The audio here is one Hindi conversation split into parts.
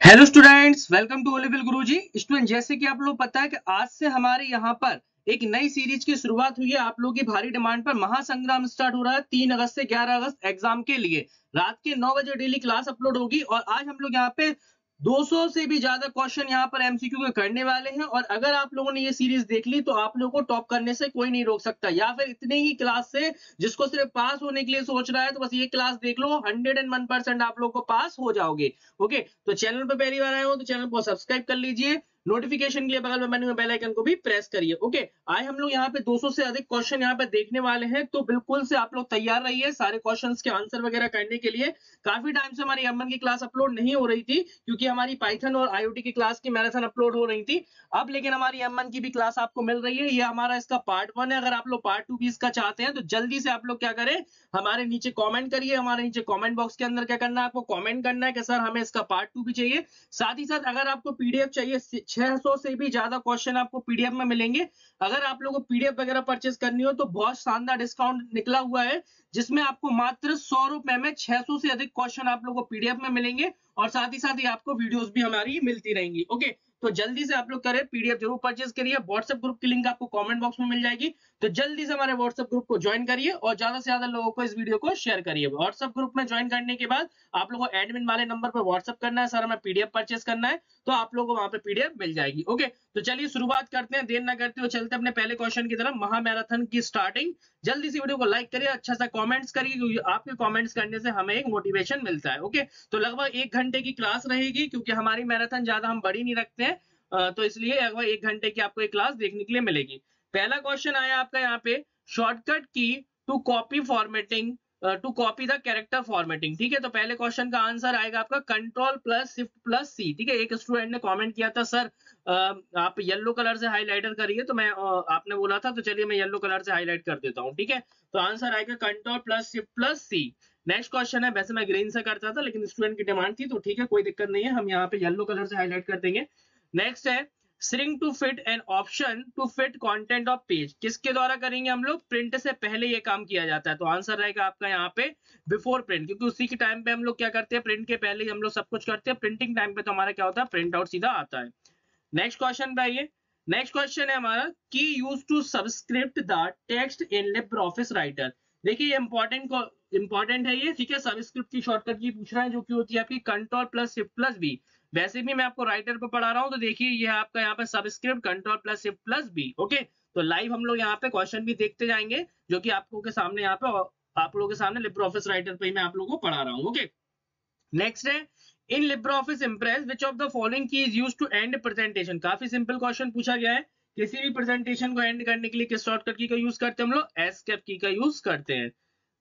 Hello students welcome to O level Guruji student जैसे कि आप लोग पता है कि आज से हमारे यहाँ पर एक नई सीरीज़ की शुरुआत हुई है। आप लोगों की भारी डिमांड पर महासंग्राम स्टार्ट हो रहा है तीन अगस्त से ग्यारह अगस्त एग्ज़ाम के लिए। रात के नौ बजे डेली क्लास अपलोड होगी और आज हम लोग यहाँ पे 200 से भी ज़्यादा क्वेश्चन यहाँ पर एमसीक्यू के करने वाले हैं और अगर आप लोगों ने ये सीरीज़ देख ली तो आप लोगों को टॉप करने से कोई नहीं रोक सकता। या फिर इतने ही क्लास से जिसको सिर्फ़ पास होने के लिए सोच रहा है तो बस ये क्लास देख लो हंड्रेड एंड वन परसेंट आप लोग को पास हो जाओगे। ओके तो चैनल पर पहली बार आए हो तो चैनल को सब्सक्राइब कर लीजिए। नोटिफिकेशन के लिए बगल में मेन्यू में बेल आइकन को भी प्रेस करिए ओके आज हम लोग यहाँ पे 200 से अधिक क्वेश्चन यहाँ पे देखने वाले हैं तो बिल्कुल से आप लोग तैयार रहिए सारे क्वेश्चंस के आंसर वगैरह करने के लिए। काफ़ी टाइम से हमारी एम की क्लास अपलोड नहीं हो रही थी, क्योंकि हमारी पाइथन और आईओटी की क्लास की मैराथन अपलोड हो रही थी। अब लेकिन हमारी एम की भी क्लास आपको मिल रही है, ये हमारा इसका पार्ट वन है। अगर आप लोग पार्ट टू भी इसका चाहते हैं तो जल्दी से आप लोग क्या करें, हमारे नीचे कॉमेंट करिए, हमारे नीचे कॉमेंट बॉक्स के अंदर क्या करना है, आपको कॉमेंट करना है कि, सर, हमें इसका पार्ट टू भी चाहिए। साथ ही साथ अगर आपको पीडीएफ चाहिए 600 से भी ज़्यादा क्वेश्चन आपको पीडीएफ में मिलेंगे। अगर आप लोगों को पीडीएफ वगैरह परचेस करनी हो तो बहुत शानदार डिस्काउंट निकला हुआ है, जिसमें आपको मात्र सौ रुपए में 600 से अधिक क्वेश्चन आप लोगों को पीडीएफ में मिलेंगे, और साथ ही साथ ही आपको वीडियोस भी हमारी मिलती रहेंगी। ओके तो जल्दी से आप लोग करें पीडीएफ ज़रूर परचेज करिए। व्हाट्सएप ग्रुप की लिंक आपको कमेंट बॉक्स में मिल जाएगी। तो जल्दी से हमारे व्हाट्सएप ग्रुप को ज्वाइन करिए और ज़्यादा से ज़्यादा लोगों को इस वीडियो को शेयर करिए। व्हाट्सएप ग्रुप में ज्वाइन करने के बाद आप लोगों को एडमिन वाले नंबर पर व्हाट्सएप करना है, सर हमें पीडीएफ परचेस करना है तो आप लोगों को वहाँ पे पीडीएफ मिल जाएगी। ओके तो चलिए शुरुआत करते हैं। देर ना करते हुए चलते अपने पहले क्वेश्चन की तरफ़। महामैराथन की स्टार्टिंग जल्दी से वीडियो को लाइक करिए अच्छा सा कमेंट्स करिए, क्योंकि आपके कमेंट्स करने से हमें एक मोटिवेशन मिलता है। ओके तो लगभग एक घंटे की क्लास रहेगी, क्योंकि हमारी मैराथन ज़्यादा हम बड़ी नहीं रखते हैं। तो इसलिए एक घंटे की आपको एक क्लास देखने के लिए मिलेगी। पहला क्वेश्चन आया आपका यहाँ पे shortcut key to copy formatting to copy the character formatting ठीक है? तो पहले क्वेश्चन का आंसर आएगा आपका control plus shift plus C ठीक है? एक स्टूडेंट ने कमेंट किया था सर आप येलो कलर से हाईलाइटर करिए। तो मैं आपने बोला था तो चलिए मैं येलो कलर से हाईलाइट कर देता हूँ। ठीक है? तो आंसर आएगा control plus shift plus C next question है, वैसे मैं ग्रीन से करता था, लेकिन स्टूडेंट की डिमांड थी तो ठीक है, कोई दिक्कत नहीं है, हम यहाँ पे येलो कलर से हाईलाइट कर देंगे। नेक्स्ट है string to fit an option to fit content of page किसके द्वारा करेंगे हम लोग? प्रिंट से पहले ये काम किया जाता है। तो आंसर रहेगा आपका यहाँ पे बिफोर प्रिंट क्योंकि उसी के टाइम पे हम लोग क्या करते हैं? प्रिंट के पहले ही हम लोग सब कुछ करते हैं। प्रिंटिंग टाइम पे तो हमारा क्या होता है? प्रिंट आउट सीधा आता है। नेक्स्ट क्वेश्चन पे आइए नेक्स्ट क्वेश्चन है हमारा, key used to subscript the text in LibreOffice Writer देखिए इंपॉर्टेंट इंपॉर्टेंट है ये। ठीक है सबस्क्रिप्ट की शॉर्टकट की पूछ रहे हैं, जो कि होती है आपकी control plus shift plus B वैसे भी मैं आपको राइटर पे पढ़ा रहा हूँ तो देखिए, ये आपका यहाँ पे subscript control plus shift plus B okay तो लाइव हम लोग यहाँ पे क्वेश्चन भी देखते जाएँगे, जो कि आपको के सामने यहाँ पे, आप लोगों के सामने लिब्रो ऑफ़िस राइटर पे मैं आप लोगों को पढ़ा रहा हूँ ओके नेक्स्ट है in LibreOffice Impress which of the following key is used to end presentation काफ़ी सिंपल क्वेश्चन पूछा गया है, किसी भी प्रेजेंटेशन को एंड करने के लिए किस शॉर्टकट की का यूज़ करते हैं हम लोग? एस कैप की का यूज़ करते हैं।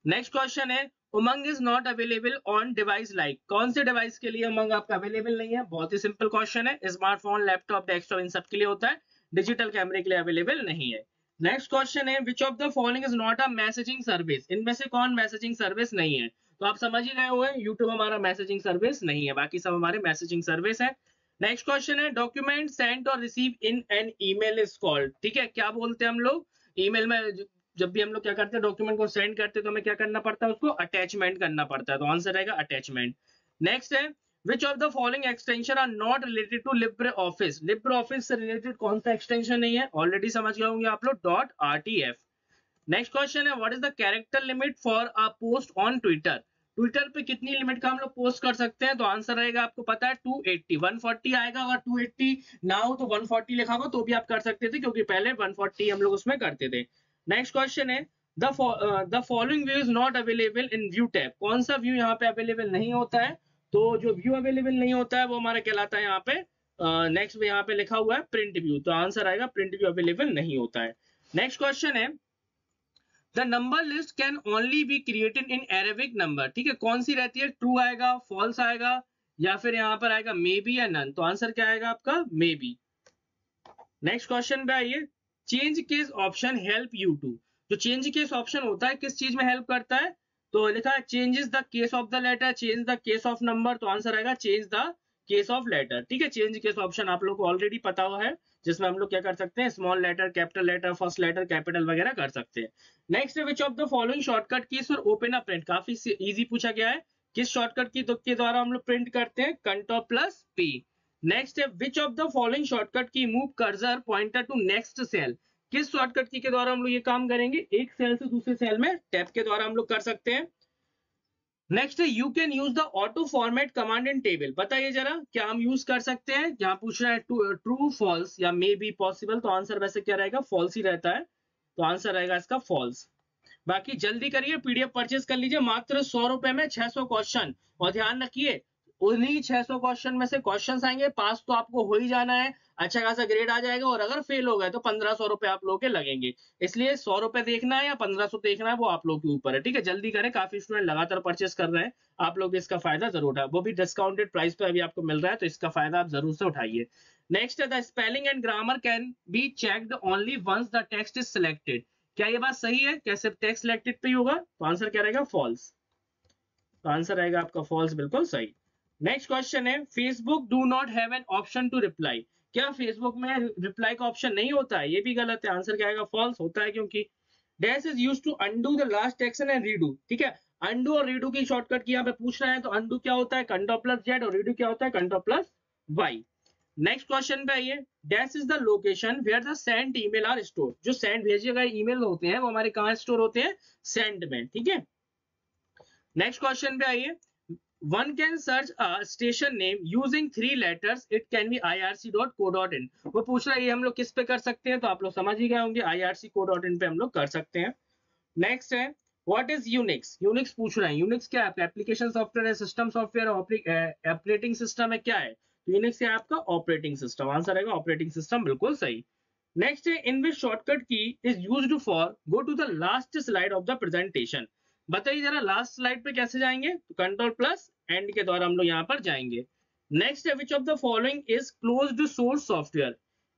नेक्स्ट क्वेश्चन है Umang is not available on device like कौन से डिवाइस के लिए उमंग आपका अवेलेबल नहीं है? बहुत ही सिंपल क्वेश्चन है। स्मार्टफ़ोन लैपटॉप डेस्कटॉप इन सब के लिए होता है। डिजिटल कैमरे के लिए अवेलेबल नहीं है। नेक्स्ट क्वेश्चन है which of the following is not a messaging service इनमें से कौन मैसेजिंग सर्विस नहीं है? तो आप समझ ही गए हुए यूट्यूब हमारा मैसेजिंग सर्विस नहीं है। बाकी सब हमारे मैसेजिंग सर्विस है। नेक्स्ट क्वेश्चन है डॉक्यूमेंट सेंड और receive in an email is called ठीक है, क्या बोलते हैं हम लोग? ईमेल में जब भी हम लोग क्या करते हैं डॉक्यूमेंट को सेंड करते हैं तो हमें क्या करना पड़ता है उसको? अटैचमेंट करना पड़ता है। तो आंसर रहेगा अटैचमेंट नेक्स्ट है which of the following extension are not related to LibreOffice LibreOffice से रिलेटेड कौन सा एक्सटेंशन नहीं है? ऑलरेडी समझ गए होंगे आप लोग dot R T F next question है what is the character limit for a post on Twitter Twitter पे कितनी लिमिट का हम लोग पोस्ट कर सकते हैं? तो आंसर रहेगा आपको पता है 280 140 आएगा, अगर 280 ना हो तो 140 लिखा होगा तो भी आप कर सकते थे, क्योंकि पहले 140 हम लोग उसमें करते थे। नेक्स्ट क्वेश्चन है the following view is not available in view tab कौन सा व्यू यहाँ पे अवेलेबल नहीं होता है? तो जो व्यू अवेलेबल नहीं होता है वो हमारा कहलाता है यहाँ पे नेक्स्ट uh, यहाँ पे लिखा हुआ है प्रिंट व्यू तो आंसर आएगा प्रिंट व्यू अवेलेबल नहीं होता है. नेक्स्ट क्वेश्चन है the number list can only be created in Arabic number ठीक है कौन सी रहती है? ट्रू आएगा फॉल्स आएगा या फिर यहाँ पर आएगा मे बी या नन तो आंसर क्या आएगा आपका? मे बी नेक्स्ट क्वेश्चन पे आइए. Change case option help you to. जो चेंज केस ऑप्शन होता है, किस चीज़ में हेल्प करता है? तो लिखा है, changes the case of the letter, change the case of number तो आंसर आएगा change the case of letter. ठीक है, चेंज केस ऑप्शन आप लोग को ऑलरेडी पता हुआ है, जिसमें हम लोग क्या कर सकते हैं small letter capital letter first letter capital वगैरह कर सकते हैं। Next which of the following shortcut keys for open a print काफ़ी इजी पूछा गया है, किस शॉर्टकट की के द्वारा हम लोग प्रिंट करते हैं? कंटो प्लस पी नेक्स्ट है which of the following shortcut key move cursor pointer to next cell किस शॉर्टकट की के द्वारा हम लोग ये काम करेंगे? एक सेल से दूसरे सेल में टैप के द्वारा हम लोग कर सकते हैं। नेक्स्ट है you can use the auto format command in table बताइए जरा, क्या हम यूज़ कर सकते हैं? यहाँ पूछ रहा है ट्रू फॉल्स या मे बी पॉसिबल तो आंसर वैसे क्या रहेगा? फॉल्स ही रहता है। तो आंसर रहेगा इसका फॉल्स बाकी जल्दी करिए पीडीएफ परचेज कर लीजिए। मात्र सौ रुपए में 600 क्वेश्चन और ध्यान रखिए उन्हीं 600 क्वेश्चन में से क्वेश्चंस आएँगे। पास तो आपको हो ही जाना है। अच्छा खासा ग्रेड आ जाएगा और अगर फेल हो गए तो पंद्रह सौ रुपए आप लोग के लगेंगे। इसलिए सौ रुपए देखना है या पंद्रह सौ देखना है वो आप लोग के ऊपर है। ठीक है, जल्दी करें। काफ़ी स्टूडेंट लगातार परचेस कर रहे हैं। आप लोग इसका फ़ायदा ज़रूर उठाए। वो भी डिस्काउंटेड प्राइस पे अभी आपको मिल रहा है तो इसका फ़ायदा आप ज़रूर से उठाइए। नेक्स्ट है the spelling and grammar can be checked only once the text is selected क्या ये बात सही है? क्या सिर्फ़ टेक्स्ट सिलेक्टेड पे ही होगा? तो आंसर क्या रहेगा? फॉल्स तो आंसर रहेगा आपका फॉल्स बिल्कुल सही। नेक्स्ट क्वेश्चन है Facebook do not have an option to reply क्या फेसबुक में रिप्लाई का ऑप्शन नहीं होता? है ये भी गलत है आंसर क्या आएगा? फॉल्स होता है क्योंकि dash is use to undo the last action and redo ठीक है? अंडू और रीडू की शॉर्टकट की यहाँ पे पूछ रहे हैं तो अंडू क्या होता है? कंट्रोल प्लस जेड और रीडू क्या होता है? Control plus Y next question पे आइए। Dash is the location where the send email are store जो सेंड भेजे गए ईमेल होते हैं, वो हमारे कहाँ स्टोर होते हैं? सेंड में, ठीक है? नेक्स्ट क्वेश्चन पे आइए। One can search a station name using three letters. It can be irc.co.in वो पूछ रहा है, ये हम लोग किस पे कर सकते हैं? तो आप लोग समझ ही गए होंगे irc.co.in पे हम लोग कर सकते हैं। नेक्स्ट है व्हाट इज़ यूनिक्स यूनिक्स पूछ रहे हैं। यूनिक्स क्या है? एप्लीकेशन सॉफ्टवेयर है सिस्टम सॉफ्टवेयर ऑपरेटिंग सिस्टम है, क्या है? यूनिक्स है आपका ऑपरेटिंग सिस्टम आंसर रहेगा ऑपरेटिंग सिस्टम बिल्कुल सही। नेक्स्ट है in which shortcut key is used for go to the last slide of the presentation बताइए जरा लास्ट स्लाइड पे कैसे जाएँगे? कंट्रोल प्लस एंड के द्वारा हम लोग यहाँ पर जाएँगे। Next which of the following is closed source software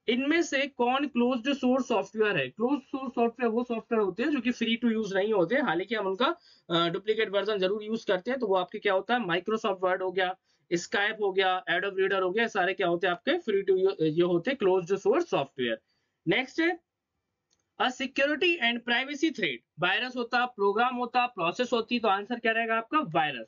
इनमें से कौन क्लोज्ड सोर्स सॉफ्टवेयर है? क्लोज सोर्स सॉफ्टवेयर वो सॉफ्टवेयर होते हैं जो कि फ्री टू यूज़ नहीं होते। हालाँकि हम उनका डुप्लीकेट वर्जन ज़रूर यूज़ करते हैं। तो वो आपके क्या होता है? माइक्रोसॉफ्ट वर्ड हो गया स्काइप हो गया एडोब रीडर हो गया सारे क्या होते हैं आपके? फ्री टू ये होते हैं क्लोज्ड सोर्स सॉफ्टवेयर नेक्स्ट है security and privacy threat virus होता प्रोग्राम होता प्रोसेस होती तो आंसर क्या रहेगा आपका? वायरस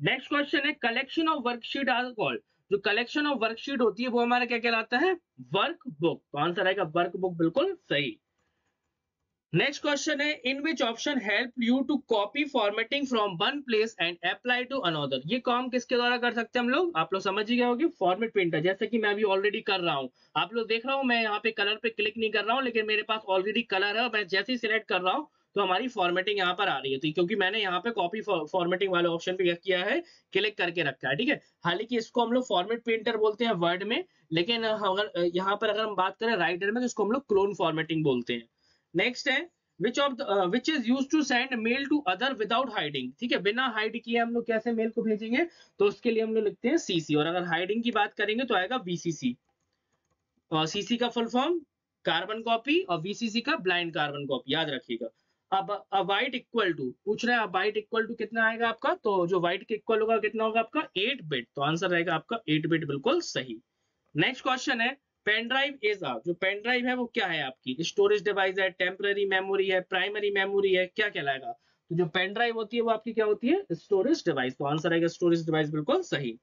नेक्स्ट क्वेश्चन है collection of worksheet are called जो कलेक्शन ऑफ़ वर्कशीट होती है, वो हमारा क्या कहलाता है? वर्क बुक तो आंसर आएगा वर्क बुक बिल्कुल सही। नेक्स्ट क्वेश्चन है in which option help you to copy formatting from one place and apply to another ये काम किसके द्वारा कर सकते हैं हम लोग? आप लोग समझ ही गए होगी फॉर्मेट प्रिंटर जैसे कि मैं अभी ऑलरेडी कर रहा हूँ। आप लोग देख रहा हूँ, मैं यहाँ पे कलर पे क्लिक नहीं कर रहा हूँ, लेकिन मेरे पास ऑलरेडी कलर है मैं जैसे ही सिलेक्ट कर रहा हूँ तो हमारी फॉर्मेटिंग यहाँ पर आ रही है। तो क्योंकि मैंने यहाँ पे कॉपी फॉर्मेटिंग वाले ऑप्शन पे किया है क्लिक करके रखा है, ठीक है? हालाँकि इसको हम लोग फॉर्मेट प्रिंटर बोलते हैं वर्ड में, लेकिन अगर, यहाँ पर अगर हम बात करें राइटर में तो इसको हम लोग क्लोन फॉर्मेटिंग बोलते हैं। नेक्स्ट है which of which is use to send mail to other without hiding ठीक है, बिना हाइड किए हम लोग कैसे मेल को भेजेंगे? तो उसके लिए हम लोग लिखते हैं सीसी और अगर हाइडिंग की बात करेंगे तो आएगा बीसीसी और सीसी का फुल फॉर्म कार्बन कॉपी और बीसीसी का ब्लाइंड कार्बन कॉपी याद रखिएगा। अब वाइट इक्वल टू पूछ रहे हैं वाइट इक्वल टू कितना आएगा आपका? तो जो वाइट के इक्वल होगा, कितना होगा आपका? एट बिट तो आंसर रहेगा आपका एट बिट बिल्कुल सही। नेक्स्ट क्वेश्चन है पेन ड्राइव इज़ आ जो पेन ड्राइव है वो क्या है आपकी? स्टोरेज डिवाइस है टेम्पररी मेमोरी है प्राइमरी मेमोरी है, क्या कहलाएगा? तो जो पेन ड्राइव होती है वो आपकी क्या होती है? स्टोरेज डिवाइस तो आंसर आएगा स्टोरेज डिवाइस बिल्कुल सही।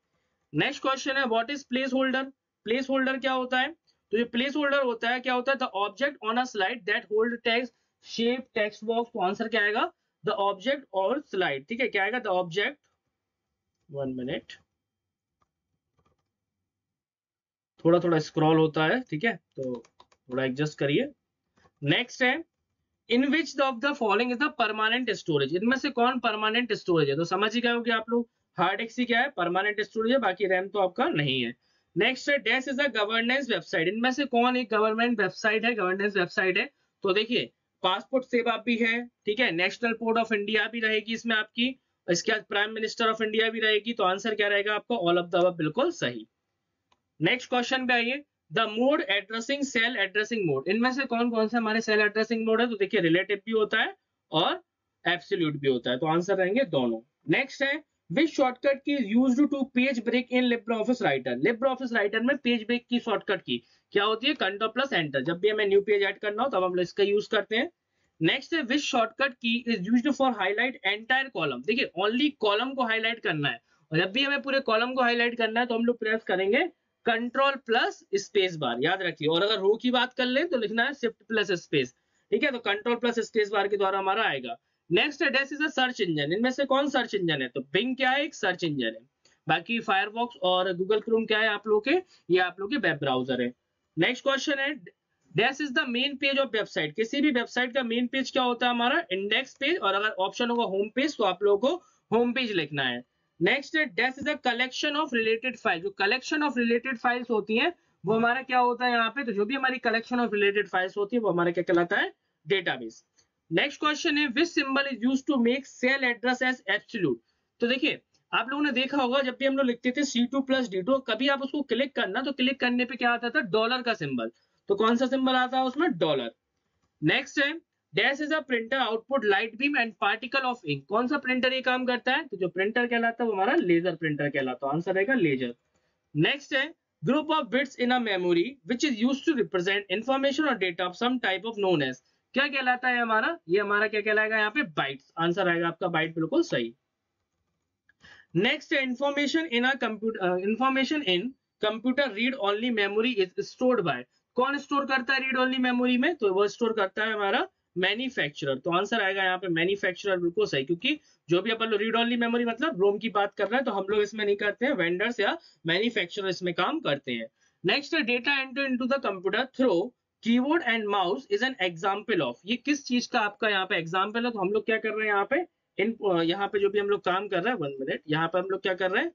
नेक्स्ट क्वेश्चन है what is placeholder placeholder क्या होता है? तो जो प्लेस होल्डर होता है, क्या होता है? The object on a slide that hold text shape text box तो आंसर क्या आएगा? द ऑब्जेक्ट और स्लाइड ठीक है, क्या आएगा? द ऑब्जेक्ट वन मिनट थोड़ा थोड़ा स्क्रॉल होता है, ठीक है? तो थोड़ा एडजस्ट करिए। नेक्स्ट है in which of the following is the permanent storage इनमें से कौन परमानेंट स्टोरेज है? तो समझ ही गए हो कि आप लोग हार्ड डिस्क क्या है? परमानेंट स्टोरेज है, बाकी रैम तो आपका नहीं है। नेक्स्ट है dash is a governance website इनमें से कौन एक गवर्नमेंट वेबसाइट है गवर्नेंस वेबसाइट है? तो देखिए पासपोर्ट सेवा भी है, ठीक है? नेशनल पोर्ट ऑफ़ इंडिया भी रहेगी इसमें आपकी, इसके बाद प्राइम मिनिस्टर ऑफ़ इंडिया भी रहेगी तो आंसर क्या रहेगा आपका? ऑल ऑफ़ द बिल्कुल सही। नेक्स्ट क्वेश्चन पे आइए। The mode addressing cell addressing mode इनमें से कौन कौन से हमारे सेल एड्रेसिंग मोड है? तो देखिए रिलेटिव भी होता है और एब्सोल्यूट भी होता है। तो आंसर रहेंगे दोनों। नेक्स्ट है which shortcut key use to page break in LibreOffice writer LibreOffice writer में पेज ब्रेक की शॉर्टकट की। क्या होती है? कंट्रोल प्लस एंटर जब भी हमें न्यू पेज ऐड करना हो, तब हम इसका यूज़ करते हैं। नेक्स्ट है which shortcut key is use for highlight entire column देखिए ओनली कॉलम को हाईलाइट करना है। और जब भी हमें पूरे कॉलम को हाईलाइट करना है तो हम लोग प्रेस करेंगे कंट्रोल प्लस स्पेस बार याद रखिए। और अगर रो की बात कर ले तो लिखना है शिफ्ट प्लस स्पेस ठीक है तो कंट्रोल प्लस स्पेस बार के द्वारा हमारा आएगा। नेक्स्ट है इज़ अ सर्च इंजन इनमें से कौन सर्च इंजन है? तो बिंग क्या है? एक सर्च इंजन है। बाकी फायरबॉक्स और गूगल क्रोम क्या है आप लोग के? ये आप लोग के वेब ब्राउज़र है। नेक्स्ट क्वेश्चन है dash is the main page of website किसी भी वेबसाइट का मेन पेज क्या होता है हमारा? इंडेक्स पेज और अगर ऑप्शन होगा होम पेज तो आप लोगों को होम पेज लिखना है। Next dash is a collection of related file जो कलेक्शन ऑफ़ रिलेटेड फाइल्स होती है, वो हमारा क्या होता है यहाँ पे? तो जो भी हमारी कलेक्शन ऑफ़ रिलेटेड फाइल्स होती है, वो हमारा क्या कहलाता है? डेटाबेस नेक्स्ट क्वेश्चन है which symbol is use to make cell address as absolute तो देखिए, आप लोगों ने देखा होगा, जब भी हम लोग लिखते थे C two plus D two कभी आप उसको क्लिक करना तो क्लिक करने पे क्या आता था? डॉलर का सिंबल तो कौन सा सिंबल आता है उसमें? डॉलर नेक्स्ट है dash is a printer output light beam and particle of ink कौन सा प्रिंटर ये काम करता है? तो जो प्रिंटर कहलाता है वो हमारा लेजर प्रिंटर कहलाता है। आंसर रहेगा लेजर नेक्स्ट है group of bits in a memory which is use to represent information और data of some type of known as क्या कहलाता है हमारा? ये हमारा क्या कहलाएगा? यहाँ पे बाइट्स आंसर आएगा आपका बाइट बिल्कुल सही. नेक्स्ट है information in a computer information in computer read only memory is stored by कौन स्टोर करता है रीड ओनली मेमोरी में? तो वो स्टोर करता है हमारा मैन्युफैक्चरर तो आंसर आएगा यहाँ पे मैन्युफैक्चरर बिल्कुल सही, क्योंकि जो भी अपन रीड ओनली मेमोरी मतलब रोम की बात कर रहे हैं तो हम लोग इसमें नहीं करते हैं वेंडर्स या मैन्युफैक्चरर इसमें काम करते हैं। Next data enter into the computer through keyboard and mouse is an example of ये किस चीज़ का आपका यहाँ पे एग्ज़ाम्पल है? तो हम लोग क्या कर रहे हैं यहाँ पे? इन, यहाँ पे जो भी हम लोग काम कर रहे हैं वन मिनट यहाँ पे हम लोग क्या कर रहे हैं?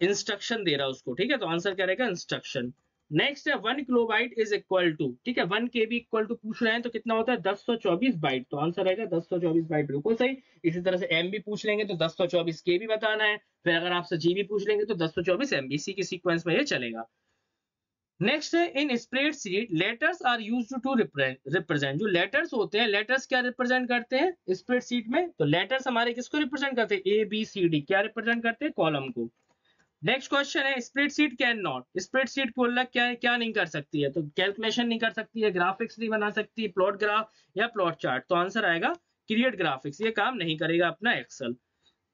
इंस्ट्रक्शन दे रहा है उसको, ठीक है? तो आंसर क्या रहेगा? इंस्ट्रक्शन नेक्स्ट है one kilobyte is equal to ठीक है वन के बी इक्वल टू पूछ रहे हैं तो कितना होता है? दस सौ चौबीस बाइट तो आंसर रहेगा दस सौ चौबीस बाइट बिल्कुल सही। इसी तरह से एम बी पूछ लेंगे तो दस सौ चौबीस के बी बताना है। फिर अगर आपसे जी बी पूछ लेंगे तो दस सौ चौबीस एमबीसी के सीक्वेंस में ये चलेगा। नेक्स्ट है in spreadsheet letters are use to represent जो लेटर्स होते हैं लेटर्स क्या रिप्रेजेंट करते हैं? स्प्रेड सीट में। तो लेटर्स हमारे किसको रिप्रेजेंट करते हैं? ए बी सी डी क्या रिप्रेजेंट करते हैं? कॉलम को। नेक्स्ट क्वेश्चन है स्प्रेडशीट कैन नॉट स्प्रेडशीट को अलग क्या क्या नहीं कर सकती है? तो कैलकुलेशन नहीं कर सकती है ग्राफिक्स नहीं बना सकती प्लॉट ग्राफ या प्लॉट चार्ट तो आंसर आएगा क्रिएट ग्राफिक्स ये काम नहीं करेगा अपना एक्सल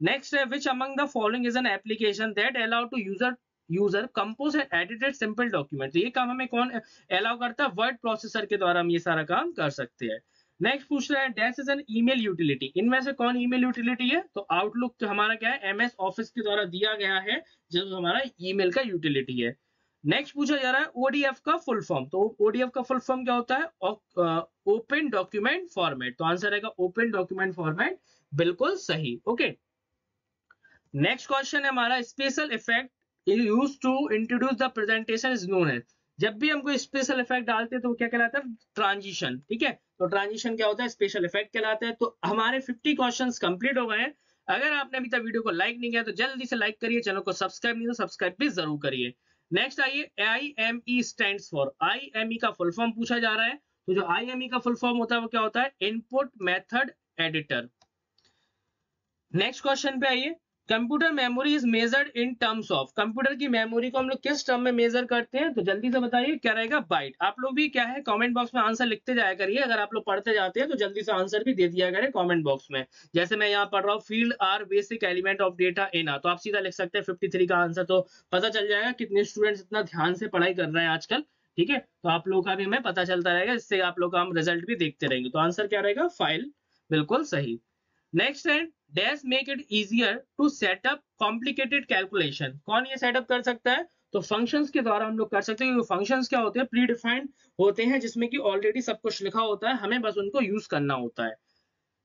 नेक्स्ट है which among the following is an application that allow to user user compose and edited simple document ये काम हमें कौन अलाउ करता है? वर्ड प्रोसेसर के द्वारा हम ये सारा काम कर सकते हैं। नेक्स्ट पूछ रहे हैं dash is an email utility इनमें से कौन ईमेल यूटिलिटी है? तो आउटलुक तो हमारा क्या है? एमएस ऑफ़िस के द्वारा दिया गया है, जो हमारा ईमेल का यूटिलिटी है। नेक्स्ट पूछा जा रहा है ओडीएफ का फुल फॉर्म तो ओडीएफ का फुल फॉर्म क्या होता है? ओपन डॉक्यूमेंट फॉर्मेट तो आंसर रहेगा ओपन डॉक्यूमेंट फॉर्मेट बिल्कुल सही। ओके नेक्स्ट क्वेश्चन है हमारा special effect use to introduce the presentation is known as जब भी हम कोई स्पेशल इफ़ेक्ट डालते हैं तो क्या कहलाता है? ट्रांजिशन ठीक है? तो ट्रांजिशन क्या होता है? स्पेशल इफ़ेक्ट कहलाता है। तो हमारे 50 क्वेश्चंस कंप्लीट हो गए हैं। अगर आपने अभी तक वीडियो को लाइक नहीं किया तो जल्दी से लाइक करिए, चैनल को सब्सक्राइब नहीं तो सब्सक्राइब भी ज़रूर करिए। नेक्स्ट आइए I M E stand for I M E का फुल फॉर्म पूछा जा रहा है। तो जो आई एम ई का फुल फॉर्म होता है, वो क्या होता है? Input method editor next question पे आइए। Computer memory is measured in terms of computer की मेमोरी को हम लोग किस टर्म में मेजर करते हैं? तो जल्दी से बताइए, क्या रहेगा? बाइट आप लोग भी क्या है? कमेंट बॉक्स में आंसर लिखते जाया करिए। अगर आप लोग पढ़ते जाते हैं तो जल्दी से आंसर भी दे दिया करें कमेंट बॉक्स में। जैसे मैं यहाँ पढ़ रहा हूँ field are basic element of data in तो आप सीधा लिख सकते हैं फिफ्टी का आंसर तो पता चल जाएगा कितने स्टूडेंट्स इतना ध्यान से पढ़ाई कर रहे हैं आजकल, ठीक है? तो आप लोग का भी हमें पता चलता रहेगा, इससे आप लोग का हम रिज़ल्ट भी देखते रहेंगे। तो आंसर क्या रहेगा? फ़ाइल बिल्कुल सही। नेक्स्ट है dash make it easier to setup complicated calculation कौन ये सेटअप कर सकता है? तो फ़ंक्शंस के द्वारा हम लोग कर सकते हैं। फ़ंक्शंस क्या होते हैं? प्री डिफाइंड होते हैं, जिसमें कि ऑलरेडी सब कुछ लिखा होता है। हमें बस उनको यूज़ करना होता है।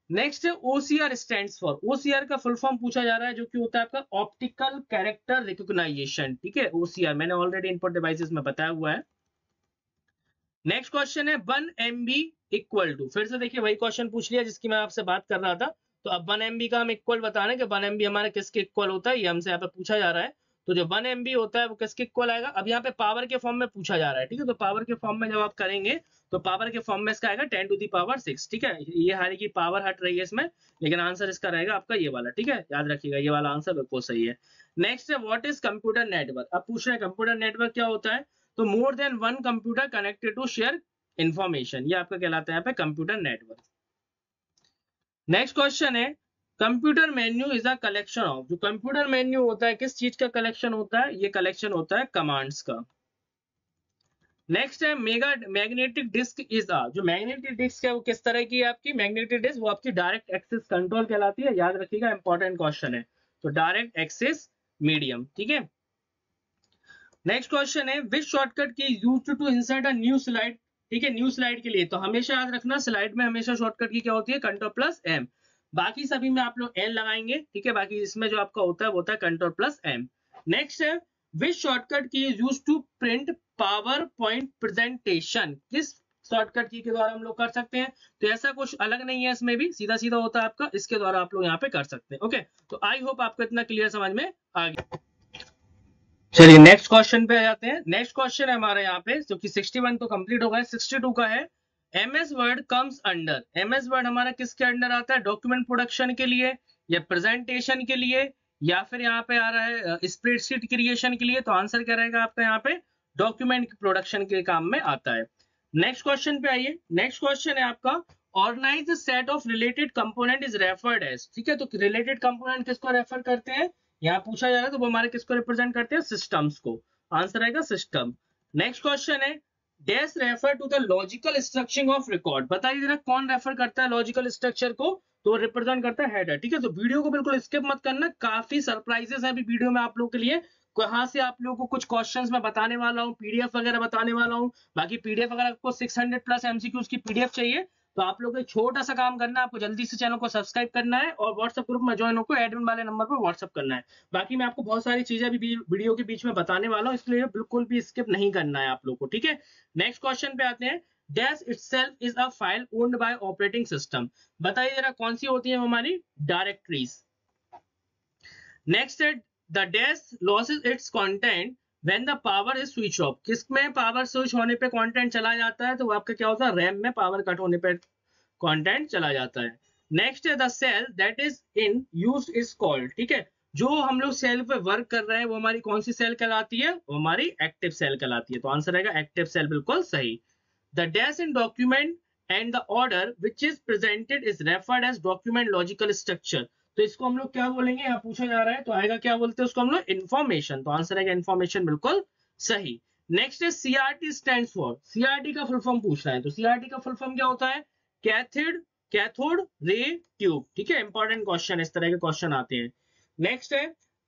नेक्स्ट है ओसीआर स्टैंड फॉर ओसीआर का फुल फॉर्म पूछा जा रहा है, जो कि होता है आपका ऑप्टिकल कैरेक्टर रिकॉग्नाइजेशन ठीक है? ओसीआर मैंने ऑलरेडी इनपुट डिवाइसेस में बताया हुआ है। नेक्स्ट क्वेश्चन है one M B equal to फिर से देखिए, वही क्वेश्चन पूछ लिया, जिसकी मैं आपसे बात कर रहा था। तो अब वन एम का हम इक्वल बता रहे हैं कि वन एम हमारे किसके इक्वल होता है? ये हमसे यहाँ पे पूछा जा रहा है। तो जो वन एम होता है, वो किसके इक्वल आएगा? अब यहाँ पे पावर के फॉर्म में पूछा जा रहा है, ठीक है? तो पावर के फॉर्म में जब आप करेंगे तो पावर के फॉर्म में इसका आएगा ten to the power six ठीक है? ये हारे की पावर हट रही है इसमें, लेकिन आंसर इसका रहेगा आपका ये वाला, ठीक है? याद रखिएगा, ये वाला आंसर बिल्कुल सही है। नेक्स्ट है व्हाट इज़ कंप्यूटर नेटवर्क अब पूछ रहे हैं कंप्यूटर नेटवर्क क्या होता है? तो more than one computer connected to share information ये आपका कहलाता है यहाँ पे कंप्यूटर नेटवर्क नेक्स्ट क्वेश्चन है computer menu is a collection of जो कंप्यूटर मेन्यू होता है, किस चीज़ का कलेक्शन होता है? ये कलेक्शन होता है कमांड्स का। नेक्स्ट है mega magnetic disk is a जो मैग्नेटिक डिस्क है, वो किस तरह की है आपकी? मैग्नेटिक डिस्क वो आपकी डायरेक्ट एक्सेस कंट्रोल कहलाती है, याद रखिएगा इंपॉर्टेंट क्वेश्चन है। तो डायरेक्ट एक्सेस मीडियम ठीक है? नेक्स्ट क्वेश्चन है which shortcut key use to insert a new slide ठीक है न्यू स्लाइड के लिए। तो हमेशा याद रखना स्लाइड में हमेशा शॉर्टकट की क्या होती है? कंट्रोल प्लस एम बाकी सभी में आप लोग एन लगाएँगे, ठीक है? बाकी इसमें जो आपका होता है, वो होता है कंट्रोल प्लस एम नेक्स्ट है which shortcut key use to print PowerPoint presentation किस शॉर्टकट की के द्वारा हम लोग कर सकते हैं? तो ऐसा कुछ अलग नहीं है इसमें भी सीधा सीधा होता है आपका, इसके द्वारा आप लोग यहाँ पे कर सकते हैं। ओके तो आई होप आपको इतना क्लियर समझ में आ गया। चलिए नेक्स्ट क्वेश्चन पे आ जाते हैं। नेक्स्ट क्वेश्चन है हमारे यहाँ पे, जो कि 61 तो कंप्लीट हो गया 62 का है। M S Word comes under M S Word हमारा किसके अंडर आता है? डॉक्यूमेंट प्रोडक्शन के लिए या प्रेजेंटेशन के लिए? या फिर यहाँ पे आ रहा है स्प्रेडशीट क्रिएशन के लिए? तो आंसर क्या रहेगा आपका यहाँ पे? डॉक्यूमेंट प्रोडक्शन के काम में आता है। नेक्स्ट क्वेश्चन पे आइए। नेक्स्ट क्वेश्चन है आपका organise set of related component is referred as ठीक है तो रिलेटेड कंपोनेंट किसको रेफर करते हैं? यहाँ पूछा जा रहा है तो वो हमारे किसको रिप्रेजेंट करते हैं? सिस्टम्स को। आंसर आएगा सिस्टम नेक्स्ट क्वेश्चन है does refer to the logical structuring of record बताइए जरा कौन रेफर करता है लॉजिकल स्ट्रक्चर को? तो रिप्रेजेंट करता है हेडर ठीक है? तो वीडियो को बिल्कुल स्किप मत करना। काफ़ी सरप्राइजेस है अभी वीडियो में आप लोग के लिए। कहाँ से आप लोगों को कुछ क्वेश्चंस मैं बताने वाला हूँ पीडीएफ वगैरह बताने वाला हूँ। बाकी पीडीएफ अगर आपको 600 प्लस एमसीक्यूज की पीडीएफ चाहिए तो आप लोग एक छोटा सा काम करना है, आपको जल्दी से चैनल को सब्सक्राइब करना है और व्हाट्सएप ग्रुप में ज्वाइन होकर एडमिन वाले नंबर पर व्हाट्सएप करना है। बाकी मैं आपको बहुत सारी चीज़ें भी वीडियो के बीच में बताने वाला हूँ, इसलिए बिल्कुल भी स्किप नहीं करना है आप लोग को, ठीक है? नेक्स्ट क्वेश्चन पे आते हैं। Dash itself is a file owned by operating system बताइए जरा कौन सी होती है हमारी डायरेक्टरीज नेक्स्ट है the dash loses its content when the power is switch off किसमें पावर स्विच होने पे कंटेंट चला जाता है? तो आपका क्या होता है? रैम में पावर कट होने पे कंटेंट चला जाता है। नेक्स्ट है the cell that is in use is called ठीक है? जो हम लोग सेल पे वर्क कर रहे हैं, वो हमारी कौन सी सेल कहलाती है? वो हमारी एक्टिव सेल कहलाती है। तो आंसर रहेगा एक्टिव सेल बिल्कुल सही। The dash in document and the order which is presented is referred as document logical structure तो इसको हम लोग क्या बोलेंगे? यहाँ पूछा जा रहा है तो आएगा क्या बोलते हैं उसको हम लोग? इन्फॉर्मेशन तो आंसर आएगा इन्फॉर्मेशन बिल्कुल सही। नेक्स्ट है सीआरटी स्टैंड फॉर सीआरटी का फुल फॉर्म पूछ रहा है तो सीआरटी का फुल फॉर्म क्या होता है? कैथिड कैथोड रे ट्यूब ठीक है? इंपॉर्टेंट क्वेश्चन इस तरह के क्वेश्चन आते हैं। नेक्स्ट है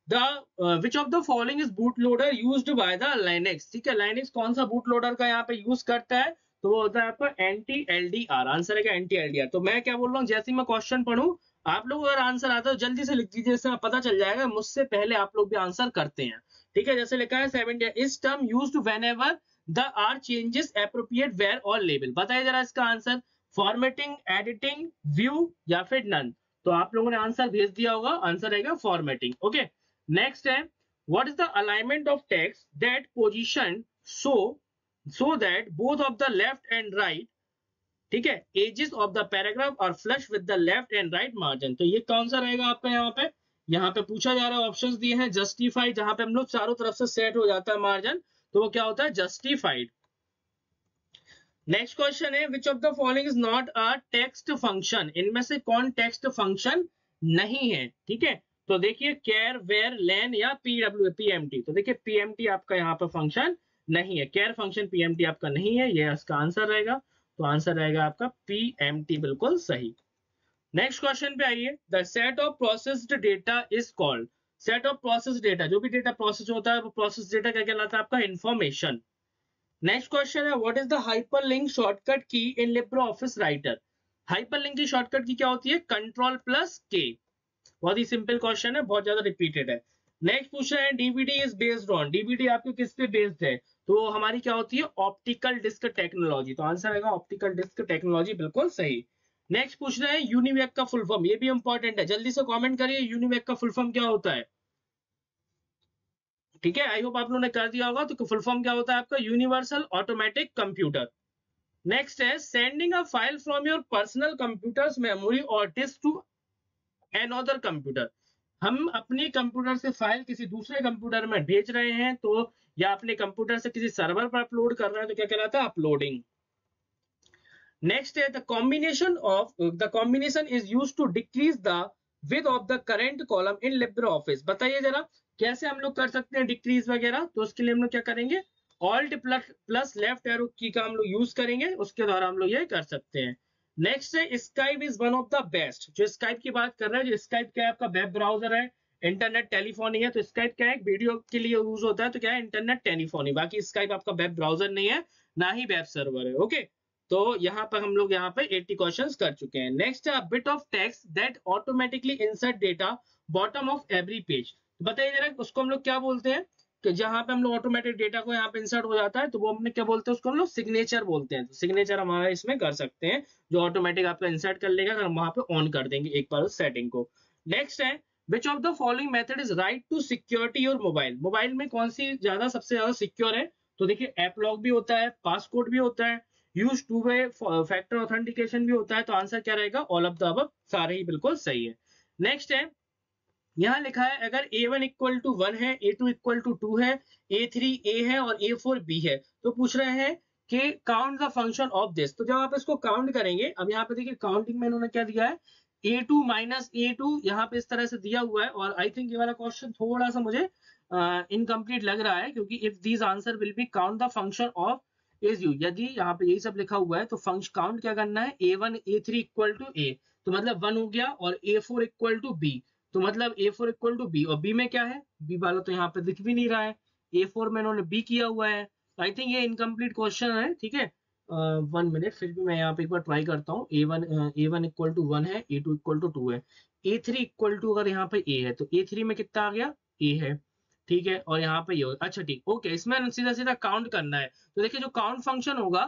the which of the following is boot loader use by the Linux ठीक है लाइनेक्स कौन सा बूट लोडर का यहाँ पे यूज़ करता है? तो वो होता है आपका एंटी एलडीआर आंसर है क्या एंटी एलडीआर तो मैं क्या बोल रहा हूँ? जैसे मैं क्वेश्चन पढ़ू आप लोग अगर आंसर आता है तो जल्दी से लिख दीजिए इससे पता चल जाएगा, मुझसे पहले आप लोग भी आंसर करते हैं। ठीक है, जैसे लिखा है seven is term use whenever the are changes appropriate where और लेबल बताइए जरा इसका आंसर फॉर्मेटिंग एडिटिंग व्यू या फिर नन तो आप लोगों ने आंसर भेज दिया होगा आंसर रहेगा फॉर्मेटिंग ओके नेक्स्ट है what is the alignment of text that position so so that both of the left and right ठीक है? एजेस ऑफ़ द पैराग्राफ और flush with the left and right margin तो ये कौन सा रहेगा आपका यहाँ पे? यहाँ पे पूछा जा रहा है ऑप्शंस दिए हैं जस्टिफाइड जहाँ पे हम लोग चारों तरफ़ से सेट हो जाता है मार्जिन तो वो क्या होता है? जस्टिफाइड नेक्स्ट क्वेश्चन है which of the following is not a text function इनमें से कौन टेक्स्ट फ़ंक्शन नहीं है? ठीक है? तो देखिए केयर वेयर लेन या पीडब्ल्यू पीएमटी तो देखिए पीएमटी आपका यहाँ पर फ़ंक्शन नहीं है। केयर फ़ंक्शन पीएमटी आपका नहीं है यह इसका आंसर रहेगा। तो आंसर रहेगा आपका पी एम टी बिल्कुल सही। नेक्स्ट क्वेश्चन पे आइए। The set of processed data is called set of process data जो भी डेटा प्रोसेस होता है, वो प्रोसेस डेटा क्या कहलाता है आपका? इंफॉर्मेशन नेक्स्ट क्वेश्चन है what is the hyperlink shortcut key in Libre Office Writer hyperlink की शॉर्टकट की क्या होती है? कंट्रोल प्लस के बहुत ही सिंपल क्वेश्चन है, बहुत ज़्यादा रिपीटेड है। नेक्स्ट पूछ रहे हैं DVD is based on DVD आपके किस पे बेस्ड है? तो हमारी क्या होती है? ऑप्टिकल डिस्क टेक्नोलॉजी तो आंसर आएगा ऑप्टिकल डिस्क टेक्नोलॉजी बिल्कुल सही। नेक्स्ट पूछ रहे हैं यूनिवेक का फुल फॉर्म ये भी इंपॉर्टेंट है। जल्दी से कमेंट करिए यूनिवेक का फुल फॉर्म क्या होता है? ठीक है? आई होप आप लोगों ने कर दिया होगा। तो फुल फॉर्म क्या होता है आपका? यूनिवर्सल ऑटोमेटिक कंप्यूटर नेक्स्ट है sending a file from your personal computer's memory और डिस्क टू एनदर कंप्यूटर हम अपने कंप्यूटर से फ़ाइल किसी दूसरे कंप्यूटर में भेज रहे हैं तो या अपने कंप्यूटर से किसी सर्वर पर अपलोड कर रहे हैं तो क्या कहलाता है? अपलोडिंग। नेक्स्ट है the combination of the combination is use to decrease the width of the current column in Libre Office बताइए जरा, कैसे हम लोग कर सकते हैं डिक्रीज वगैरह? तो उसके लिए हम लोग क्या करेंगे? Alt plus plus left arrow key का हम लोग यूज़ करेंगे, उसके द्वारा हम लोग ये कर सकते हैं। नेक्स्ट है Skype is one of the best जो स्काइप की बात कर रहे हैं, जो स्काइप क्या है, आपका वेब ब्राउज़र है इंटरनेट टेलीफोनी है तो स्काइप क्या है वीडियो के लिए यूज़ होता है तो क्या है इंटरनेट टेलीफोनी बाकी स्काइप आपका वेब ब्राउज़र नहीं है, ना ही वेब सर्वर है ओके तो यहाँ पर हम लोग यहाँ पे 80 क्वेश्चंस कर चुके हैं. नेक्स्ट है bit of text that automatically insert data bottom of every page बताइए जरा, उसको हम लोग क्या बोलते हैं? कि जहाँ पे हम लोग ऑटोमेटिक डेटा को यहाँ पे इंसर्ट हो जाता है तो वो हमने क्या बोलते हैं उसको हम लोग सिग्नेचर बोलते हैं। तो सिग्नेचर हमारा इसमें कर सकते हैं, जो ऑटोमेटिक आपका इंसर्ट कर लेगा हम वहाँ पे ऑन कर देंगे एक बार उस सेटिंग को। नेक्स्ट है which of the following method is right to security your mobile mobile में कौन सी ज़्यादा सबसे ज़्यादा सिक्योर है? तो देखिए एप लॉक भी होता है पासकोड भी होता है use two way factor authentication भी होता है तो आंसर क्या रहेगा? ऑल ऑफ़ द अब सारे ही बिल्कुल सही है। नेक्स्ट है यहाँ लिखा है, अगर A one equal to one है A two equal to two है ए थ्री ए है और ए फोर बी है तो पूछ रहे हैं कि count the function of this तो जब आप इसको काउंट करेंगे, अब यहाँ पे देखिए काउंटिंग में इन्होंने क्या दिया है? A two minus A two यहाँ पे इस तरह से दिया हुआ है और आई थिंक ये वाला क्वेश्चन थोड़ा सा मुझे इनकम्प्लीट लग रहा है क्योंकि if these answer will be count the function of as you यदि यहाँ पे यही सब लिखा हुआ है तो फ़ंक्शन काउंट क्या करना है? A one A three equal to A तो मतलब वन हो गया और A four equal to B तो मतलब A four equal to B और बी में क्या है? बी वाला तो यहाँ पे दिख भी नहीं रहा है। ए फोर में इन्होंने बी किया हुआ है। आई थिंक ये इनकम्प्लीट क्वेश्चन है, ठीक है? वन मिनट फिर भी मैं यहाँ पे एक बार ट्राई करता हूँ। A one A one equal to one है A two equal to two है। ए थ्री इक्वल टू अगर यहाँ पे ए है तो ए थ्री में कितना आ गया? ए है, ठीक है? और यहाँ पे ये अच्छा ठीक ओके इसमें सीधा सीधा काउंट करना है। तो देखिए, जो काउंट फ़ंक्शन होगा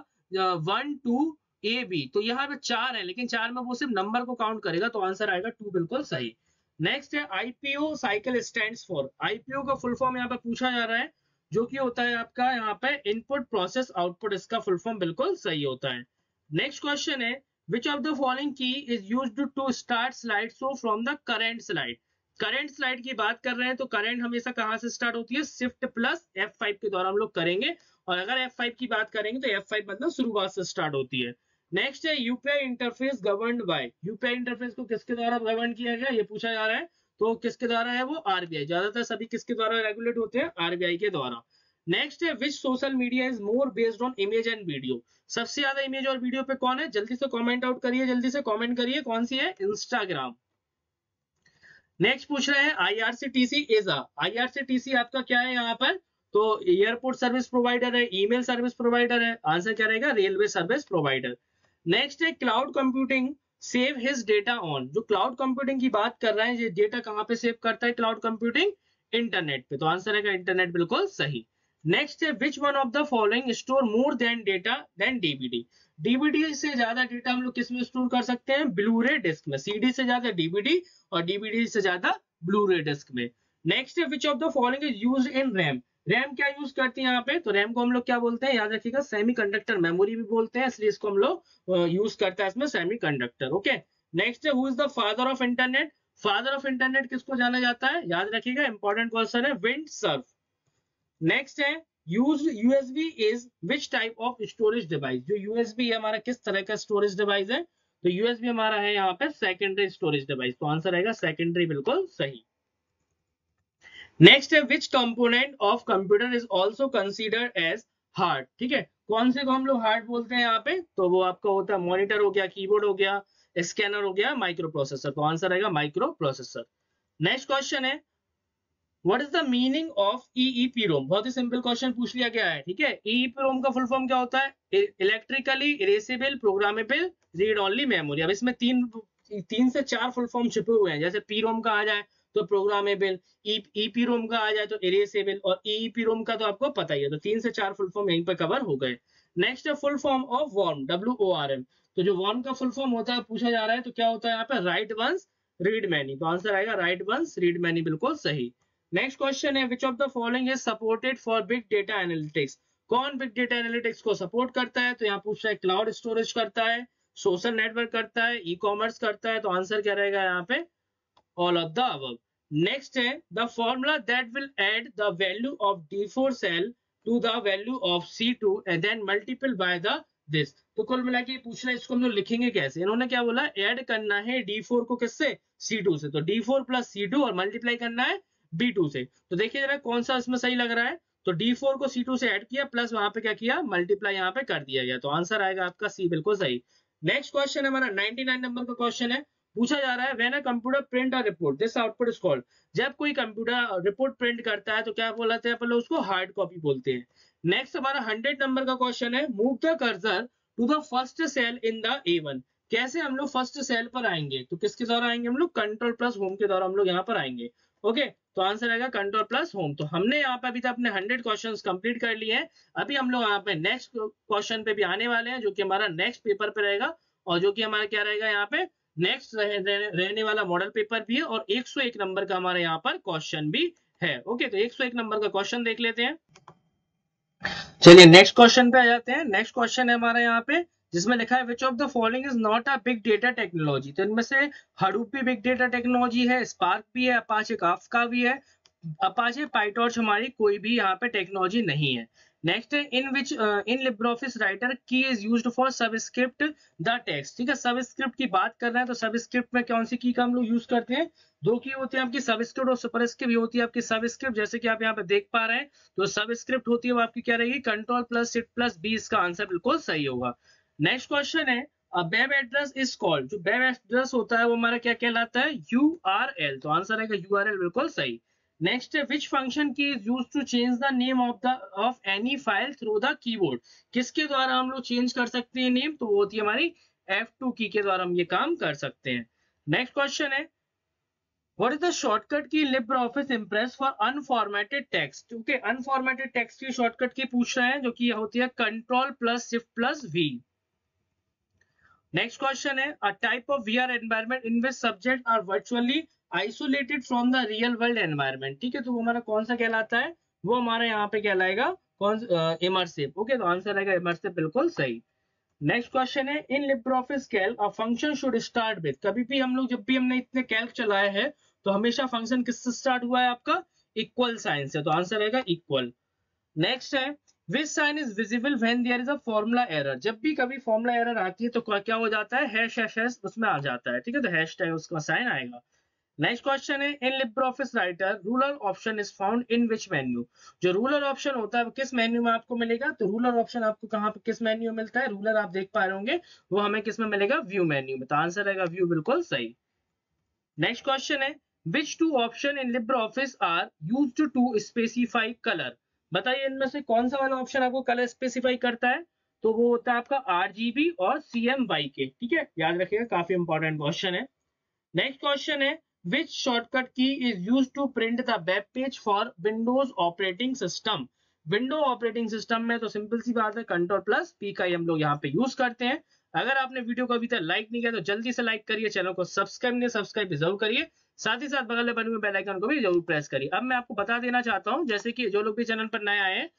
वन टू ए बी तो यहाँ पे चार है, लेकिन चार में वो सिर्फ़ नंबर को काउंट करेगा तो आंसर आएगा टू बिल्कुल सही। नेक्स्ट है IPO cycle stand for IPO का फुल फॉर्म यहाँ पे पूछा जा रहा है, जो कि होता है आपका यहाँ पे इनपुट प्रोसेस आउटपुट इसका फुल फॉर्म बिल्कुल सही होता है। नेक्स्ट क्वेश्चन है which of the following key is use to start slide show from the current slide current slide की बात कर रहे हैं तो करंट हमेशा कहाँ से स्टार्ट होती है? शिफ्ट प्लस F5 के द्वारा हम लोग करेंगे। और अगर F5 की बात करेंगे तो F5 मतलब शुरुआत से स्टार्ट होती है। नेक्स्ट है UPI interface govern by UPI interface को किसके द्वारा गवर्न किया गया? ये पूछा जा रहा है। तो किसके द्वारा है वो? आरबीआई ज़्यादातर सभी किसके द्वारा रेगुलेट होते हैं? आरबीआई के द्वारा। नेक्स्ट है which social media is more based on image and video सबसे ज़्यादा इमेज और वीडियो पे कौन है? जल्दी से कमेंट आउट करिए, जल्दी से कमेंट करिए। कौन सी है? इंस्टाग्राम नेक्स्ट पूछ रहे हैं आईआरसीटीसी एजा आईआरसीटीसी आपका क्या है यहाँ पर? तो एयरपोर्ट सर्विस प्रोवाइडर है ईमेल सर्विस प्रोवाइडर है। आंसर क्या रहेगा? रेलवे सर्विस प्रोवाइडर नेक्स्ट है cloud computing save his data on जो क्लाउड कंप्यूटिंग की बात कर रहे हैं, ये डेटा कहाँ पे सेव करता है क्लाउड कंप्यूटिंग इंटरनेट पे। तो आंसर है इंटरनेट बिल्कुल सही। नेक्स्ट है which one of the following store more than data then DBD DBD से ज़्यादा डेटा हम लोग किसमें स्टोर कर सकते हैं? ब्लू रे डिस्क में सीडी से ज़्यादा डीबीडी और डीबीडी से ज़्यादा ब्लू रे डिस्क में। नेक्स्ट है which of the following is use in RAM RAM क्या यूज़ करते हैं यहाँ पे? तो रैम को हम लोग क्या बोलते हैं? याद रखिएगा सेमी कंडक्टर मेमोरी भी बोलते हैं, इसलिए इसको हम लोग यूज़ करते हैं इसमें सेमी कंडक्टर ओके नेक्स्ट है who is the father of internet father of internet किसको जाना जाता है? याद रखिएगा इंपॉर्टेंट क्वेश्चन है विंड सर्फ नेक्स्ट है use USB is which type of storage device जो यूएसबी हमारा किस तरह का स्टोरेज डिवाइस है? तो यूएसबी हमारा है यहाँ पे सेकेंडरी स्टोरेज डिवाइस तो आंसर रहेगा सेकेंडरी बिल्कुल सही। नेक्स्ट है which component of computer is also considered as heart ठीक है? कौन से को हम लोग हार्ड बोलते हैं यहाँ पे? तो वो आपका होता है मॉनिटर हो गया कीबोर्ड हो गया स्कैनर हो गया माइक्रो प्रोसेसर तो आंसर रहेगा माइक्रो प्रोसेसर नेक्स्ट क्वेश्चन है what is the meaning of EEPROM बहुत ही सिंपल क्वेश्चन पूछ लिया गया है, ठीक है? ईईपी रोम का फुल फॉर्म क्या होता है? Electrically erasable programmable read only memory अब इसमें तीन तीन से चार फुल फॉर्म छिपे हुए हैं, जैसे पी रोम का आ जाए तो प्रोग्रामेबल ईपी रोम का आ जाए तो इरेसेबल और ईपी रोम का तो आपको पता ही है। तो तीन से चार फुल फॉर्म यहीं पर कवर हो गए। नेक्स्ट है full form of WORM W O R M तो जो वॉर्म का फुल फॉर्म होता है, पूछा जा रहा है तो क्या होता है यहाँ पे राइट वंस रीड मैनी तो आंसर आएगा राइट वंस रीड मैनी बिल्कुल सही। नेक्स्ट क्वेश्चन है which of the following is supported for big data analytics कौन बिग डेटा एनालिटिक्स को सपोर्ट करता है? तो यहाँ पूछ रहा है क्लाउड स्टोरेज करता है सोशल नेटवर्क करता है ई e कॉमर्स करता है तो आंसर क्या रहेगा यहाँ पे? ऑल ऑफ़ द अब नेक्स्ट है the value of D four cell to the value of C two and then multiple by the this तो कुल मिला के पूछ रहा है, इसको हम लोग लिखेंगे कैसे? इन्होंने क्या बोला? ऐड करना है डी फोर को किससे? सी टू से। तो D four plus C two और मल्टीप्लाई करना है बी टू से। तो देखिए जरा कौन सा इसमें सही लग रहा है। तो डी फोर को सी टू से ऐड किया प्लस वहाँ पे क्या किया? मल्टीप्लाई यहाँ पे कर दिया गया। तो आंसर आएगा आपका सी बिल्कुल सही। नेक्स्ट क्वेश्चन हमारा 99 नंबर का क्वेश्चन है। पूछा जा रहा है when a computer print a report this output is called जब कोई कंप्यूटर रिपोर्ट प्रिंट करता है तो क्या बोलते हैं अपन उसको? हार्ड कॉपी बोलते हैं। नेक्स्ट हमारा 100 नंबर का क्वेश्चन है move the cursor to the first cell in the A one कैसे हम लोग फ़र्स्ट सेल पर आएँगे? तो किसके द्वारा आएँगे हम लोग? कंट्रोल प्लस होम के द्वारा हम लोग यहाँ पर आएँगे। ओके तो आंसर आएगा कंट्रोल प्लस होम तो हमने यहाँ पे अभी तक अपने हंड्रेड क्वेश्चन कंप्लीट कर लिए हैं। अभी हम लोग यहाँ पे नेक्स्ट क्वेश्चन पे भी आने वाले हैं, जो कि हमारा नेक्स्ट पेपर पे रहेगा, और जो कि हमारा क्या रहेगा यहाँ पे? नेक्स्ट रह, रह, रहने वाला मॉडल पेपर भी है और 101 नंबर का हमारे यहाँ पर क्वेश्चन भी है। ओके तो 101 नंबर का क्वेश्चन देख लेते हैं। चलिए नेक्स्ट क्वेश्चन पे आ जाते हैं। नेक्स्ट क्वेश्चन है हमारे यहाँ पे जिसमें लिखा है which of the following is not a big data technology तो इनमें से हडूप भी बिग डेटा टेक्नोलॉजी है स्पार्क भी है अपाचे काफका भी है। अपाचे पाइटॉर्च हमारी कोई भी यहाँ पे टेक्नोलॉजी नहीं है। नेक्स्ट है in which in LibreOffice Writer key is use for subscript the text ठीक है सबस्क्रिप्ट की बात कर रहे हैं तो सबस्क्रिप्ट में कौन सी की का हम लोग यूज़ करते हैं? दो की होती है आपकी सबस्क्रिप्ट और सुपरस्क्रिप्ट होती है आपकी सबस्क्रिप्ट जैसे कि आप यहाँ पे देख पा रहे हैं तो सबस्क्रिप्ट होती है, वो आपकी क्या रहेगी? Control plus shift plus B इसका आंसर बिल्कुल सही होगा। नेक्स्ट क्वेश्चन है वेब एड्रेस इज़ कॉल्ड जो वेब एड्रेस होता है, वो हमारा क्या कहलाता है? यू आर एल तो आंसर है यू आर एल बिल्कुल सही। नेक्स्ट है which function key is use to change the name of the of any file through the keyboard किसके द्वारा हम लोग चेंज कर सकते हैं नेम तो वो होती है हमारी F2 की के द्वारा हम ये काम कर सकते हैं। नेक्स्ट क्वेश्चन है। What is the shortcut की LibreOffice Impress for unformatted text? Okay okay, unformatted text की शॉर्टकट की पूछ रहे हैं जो कि होती है control plus shift plus V next question है। A type of VR environment in which subject are virtually isolated from the real world environment ठीक है? तो वो हमारा कौन सा कहलाता है? वो हमारा यहाँ पे कहलाएगा कौन इमरसिव ओके तो आंसर रहेगा इमरसिव बिल्कुल सही। नेक्स्ट क्वेश्चन है in LibreOffice Calc a function should start with कभी भी हम लोग जब भी हमने इतने कैल्क चलाए हैं तो हमेशा फ़ंक्शन किससे स्टार्ट हुआ है आपका? इक्वल साइन से तो आंसर रहेगा इक्वल नेक्स्ट है which sign is visible when there is a formula error जब भी कभी फॉर्मूला एरर आती है तो क्या हो जाता है? हैश हैश हैश उसमें आ जाता है, ठीक है? तो हैश उसका साइन आएगा। नेक्स्ट क्वेश्चन है in LibreOffice Writer ruler option is found in which menu जो रूलर ऑप्शन होता है किस मेन्यू में आपको मिलेगा? तो रूलर ऑप्शन आपको कहाँ पे, किस मेन्यू में मिलता है? रूलर आप देख पा रहे होंगे, वो हमें किसमें मिलेगा? व्यू मेन्यू में। तो आंसर रहेगा व्यू बिल्कुल सही। नेक्स्ट क्वेश्चन है which two option in LibreOffice are use to specify colour बताइए इनमें से कौन सा वाला ऑप्शन आपको कलर स्पेसिफाई करता है? तो वो होता है आपका RGB और सी के ठीक है? याद रखिएगा, काफ़ी इंपॉर्टेंट क्वेश्चन है। नेक्स्ट क्वेश्चन है which shortcut key is use to print the web page for Windows operating system window operating system में तो सिंपल सी बात है कंट्रोल प्लस पी का ही हम लोग यहाँ पे यूज़ करते हैं। अगर आपने वीडियो को अभी तक लाइक नहीं किया तो जल्दी से लाइक करिए चैनल को सब्सक्राइब नहीं सब्सक्राइब ज़रूर करिए। साथ ही साथ बगल में बने हुए बेल आइकन को भी ज़रूर प्रेस करिए। अब मैं आपको बता देना चाहता हूँ, जैसे कि जो लोग भी चैनल पर नए आए हैं,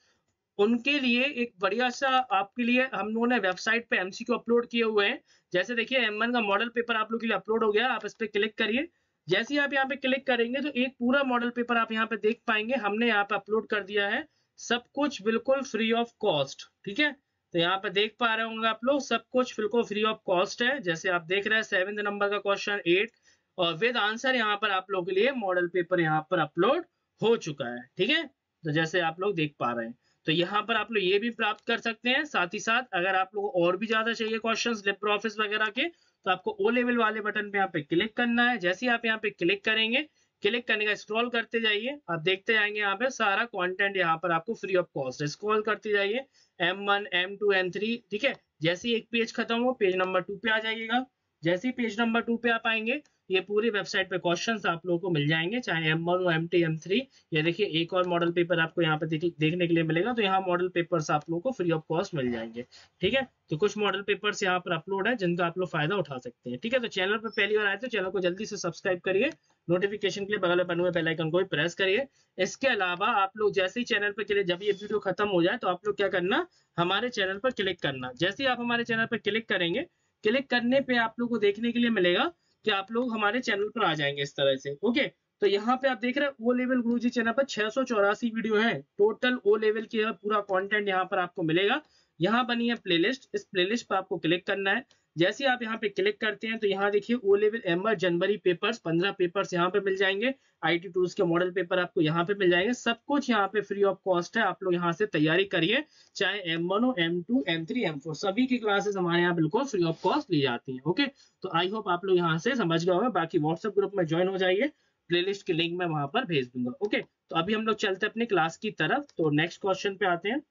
उनके लिए एक बढ़िया सा आपके लिए हम लोगों ने वेबसाइट पे एमसीक्यू अपलोड किए हुए हैं। जैसे देखिए एम का मॉडल पेपर आप लोग के लिए अपलोड हो गया, आप इस पर क्लिक करिए। जैसे ही आप यहाँ पे क्लिक करेंगे तो एक पूरा मॉडल पेपर आप यहाँ पे देख पाएँगे, हमने यहाँ पे अपलोड कर दिया है। सब कुछ बिल्कुल फ्री ऑफ़ कॉस्ट ठीक है? तो यहाँ पे देख पा रहे होंगे आप लोग, सब कुछ बिल्कुल फ्री ऑफ़ कॉस्ट है। जैसे आप देख रहे हैं सेवेंथ नंबर का क्वेश्चन एट और विद आंसर यहाँ पर आप लोगों के लिए मॉडल पेपर यहाँ पर अपलोड हो चुका है, ठीक है? तो जैसे आप लोग देख पा रहे हैं। तो यहाँ पर आप लोग ये भी प्राप्त कर सकते हैं। साथ ही साथ अगर आप लोग और भी ज़्यादा चाहिए क्वेश्चन लिप्रो ऑफ़िस वगैरह के तो आपको ओ लेवल वाले बटन पे यहाँ पे क्लिक करना है। जैसे ही आप यहाँ पे क्लिक करेंगे क्लिक करने का स्क्रॉल करते जाइए। आप देखते जाएँगे यहाँ पे सारा कंटेंट यहाँ पर आपको फ्री ऑफ़ कॉस्ट स्क्रॉल करते जाइए। M one M two M three ठीक है? जैसे ही एक पेज खत्म हो पेज नंबर टू पे आ जाइएगा। जैसे ही पेज नंबर टू पे आप आएँगे ये पूरी वेबसाइट पे क्वेश्चंस आप लोगों को मिल जाएँगे, चाहे M one M T M three ये देखिए, एक और मॉडल पेपर आपको यहाँ पे देखने के लिए मिलेगा। तो यहाँ मॉडल पेपर्स आप लोगों को फ्री ऑफ़ कॉस्ट मिल जाएँगे। ठीक है? तो कुछ मॉडल पेपर्स यहाँ पर अपलोड है, जिनका आप लोग फ़ायदा उठा सकते हैं। ठीक है? तो चैनल पर पहली बार आए तो चैनल को जल्दी से सब्सक्राइब करिए। नोटिफिकेशन के लिए बगल बने हुए बेलाइकन को भी प्रेस करिए। इसके अलावा आप लोग जैसे ही चैनल पर के जब ये वीडियो खत्म हो जाए तो आप लोग क्या करना, हमारे चैनल पर क्लिक करना। जैसे ही आप हमारे चैनल पर क्लिक करेंगे क्लिक करने पे आप लोग को देखने के लिए मिलेगा कि आप लोग हमारे चैनल पर आ जाएँगे इस तरह से ओके तो यहाँ पे आप देख रहे हैं ओ लेवल गुरु जी चैनल पर छह सौ चौरासी वीडियो है। टोटल ओ लेवल की पूरा कॉन्टेंट यहाँ पर आपको मिलेगा। यहाँ बनी है प्लेलिस्ट इस प्लेलिस्ट पर आपको क्लिक करना है। जैसे आप यहाँ पे क्लिक करते हैं तो यहाँ देखिए ओ लेवल एम्बर जनवरी पेपर्स पंद्रह पेपर्स यहाँ पे मिल जाएँगे। आईटी टूल्स के मॉडल पेपर आपको यहाँ पे मिल जाएँगे। सब कुछ यहाँ पे फ्री ऑफ़ कॉस्ट है, आप लोग यहाँ से तैयारी करिए, चाहे एम वन हो M two M three M four सभी की क्लासेस हमारे यहाँ बिल्कुल फ्री ऑफ़ कॉस्ट ली जाती है ओके तो आई होप आप लोग यहाँ से समझ गए बाकी व्हाट्सएप ग्रुप में ज्वाइन हो जाइए प्लेलिस्ट की लिंक मैं वहाँ पर भेज दूँगा ओके तो अभी हम लोग चलते हैं अपनी क्लास की तरफ़ तो नेक्स्ट क्वेश्चन पे आते हैं।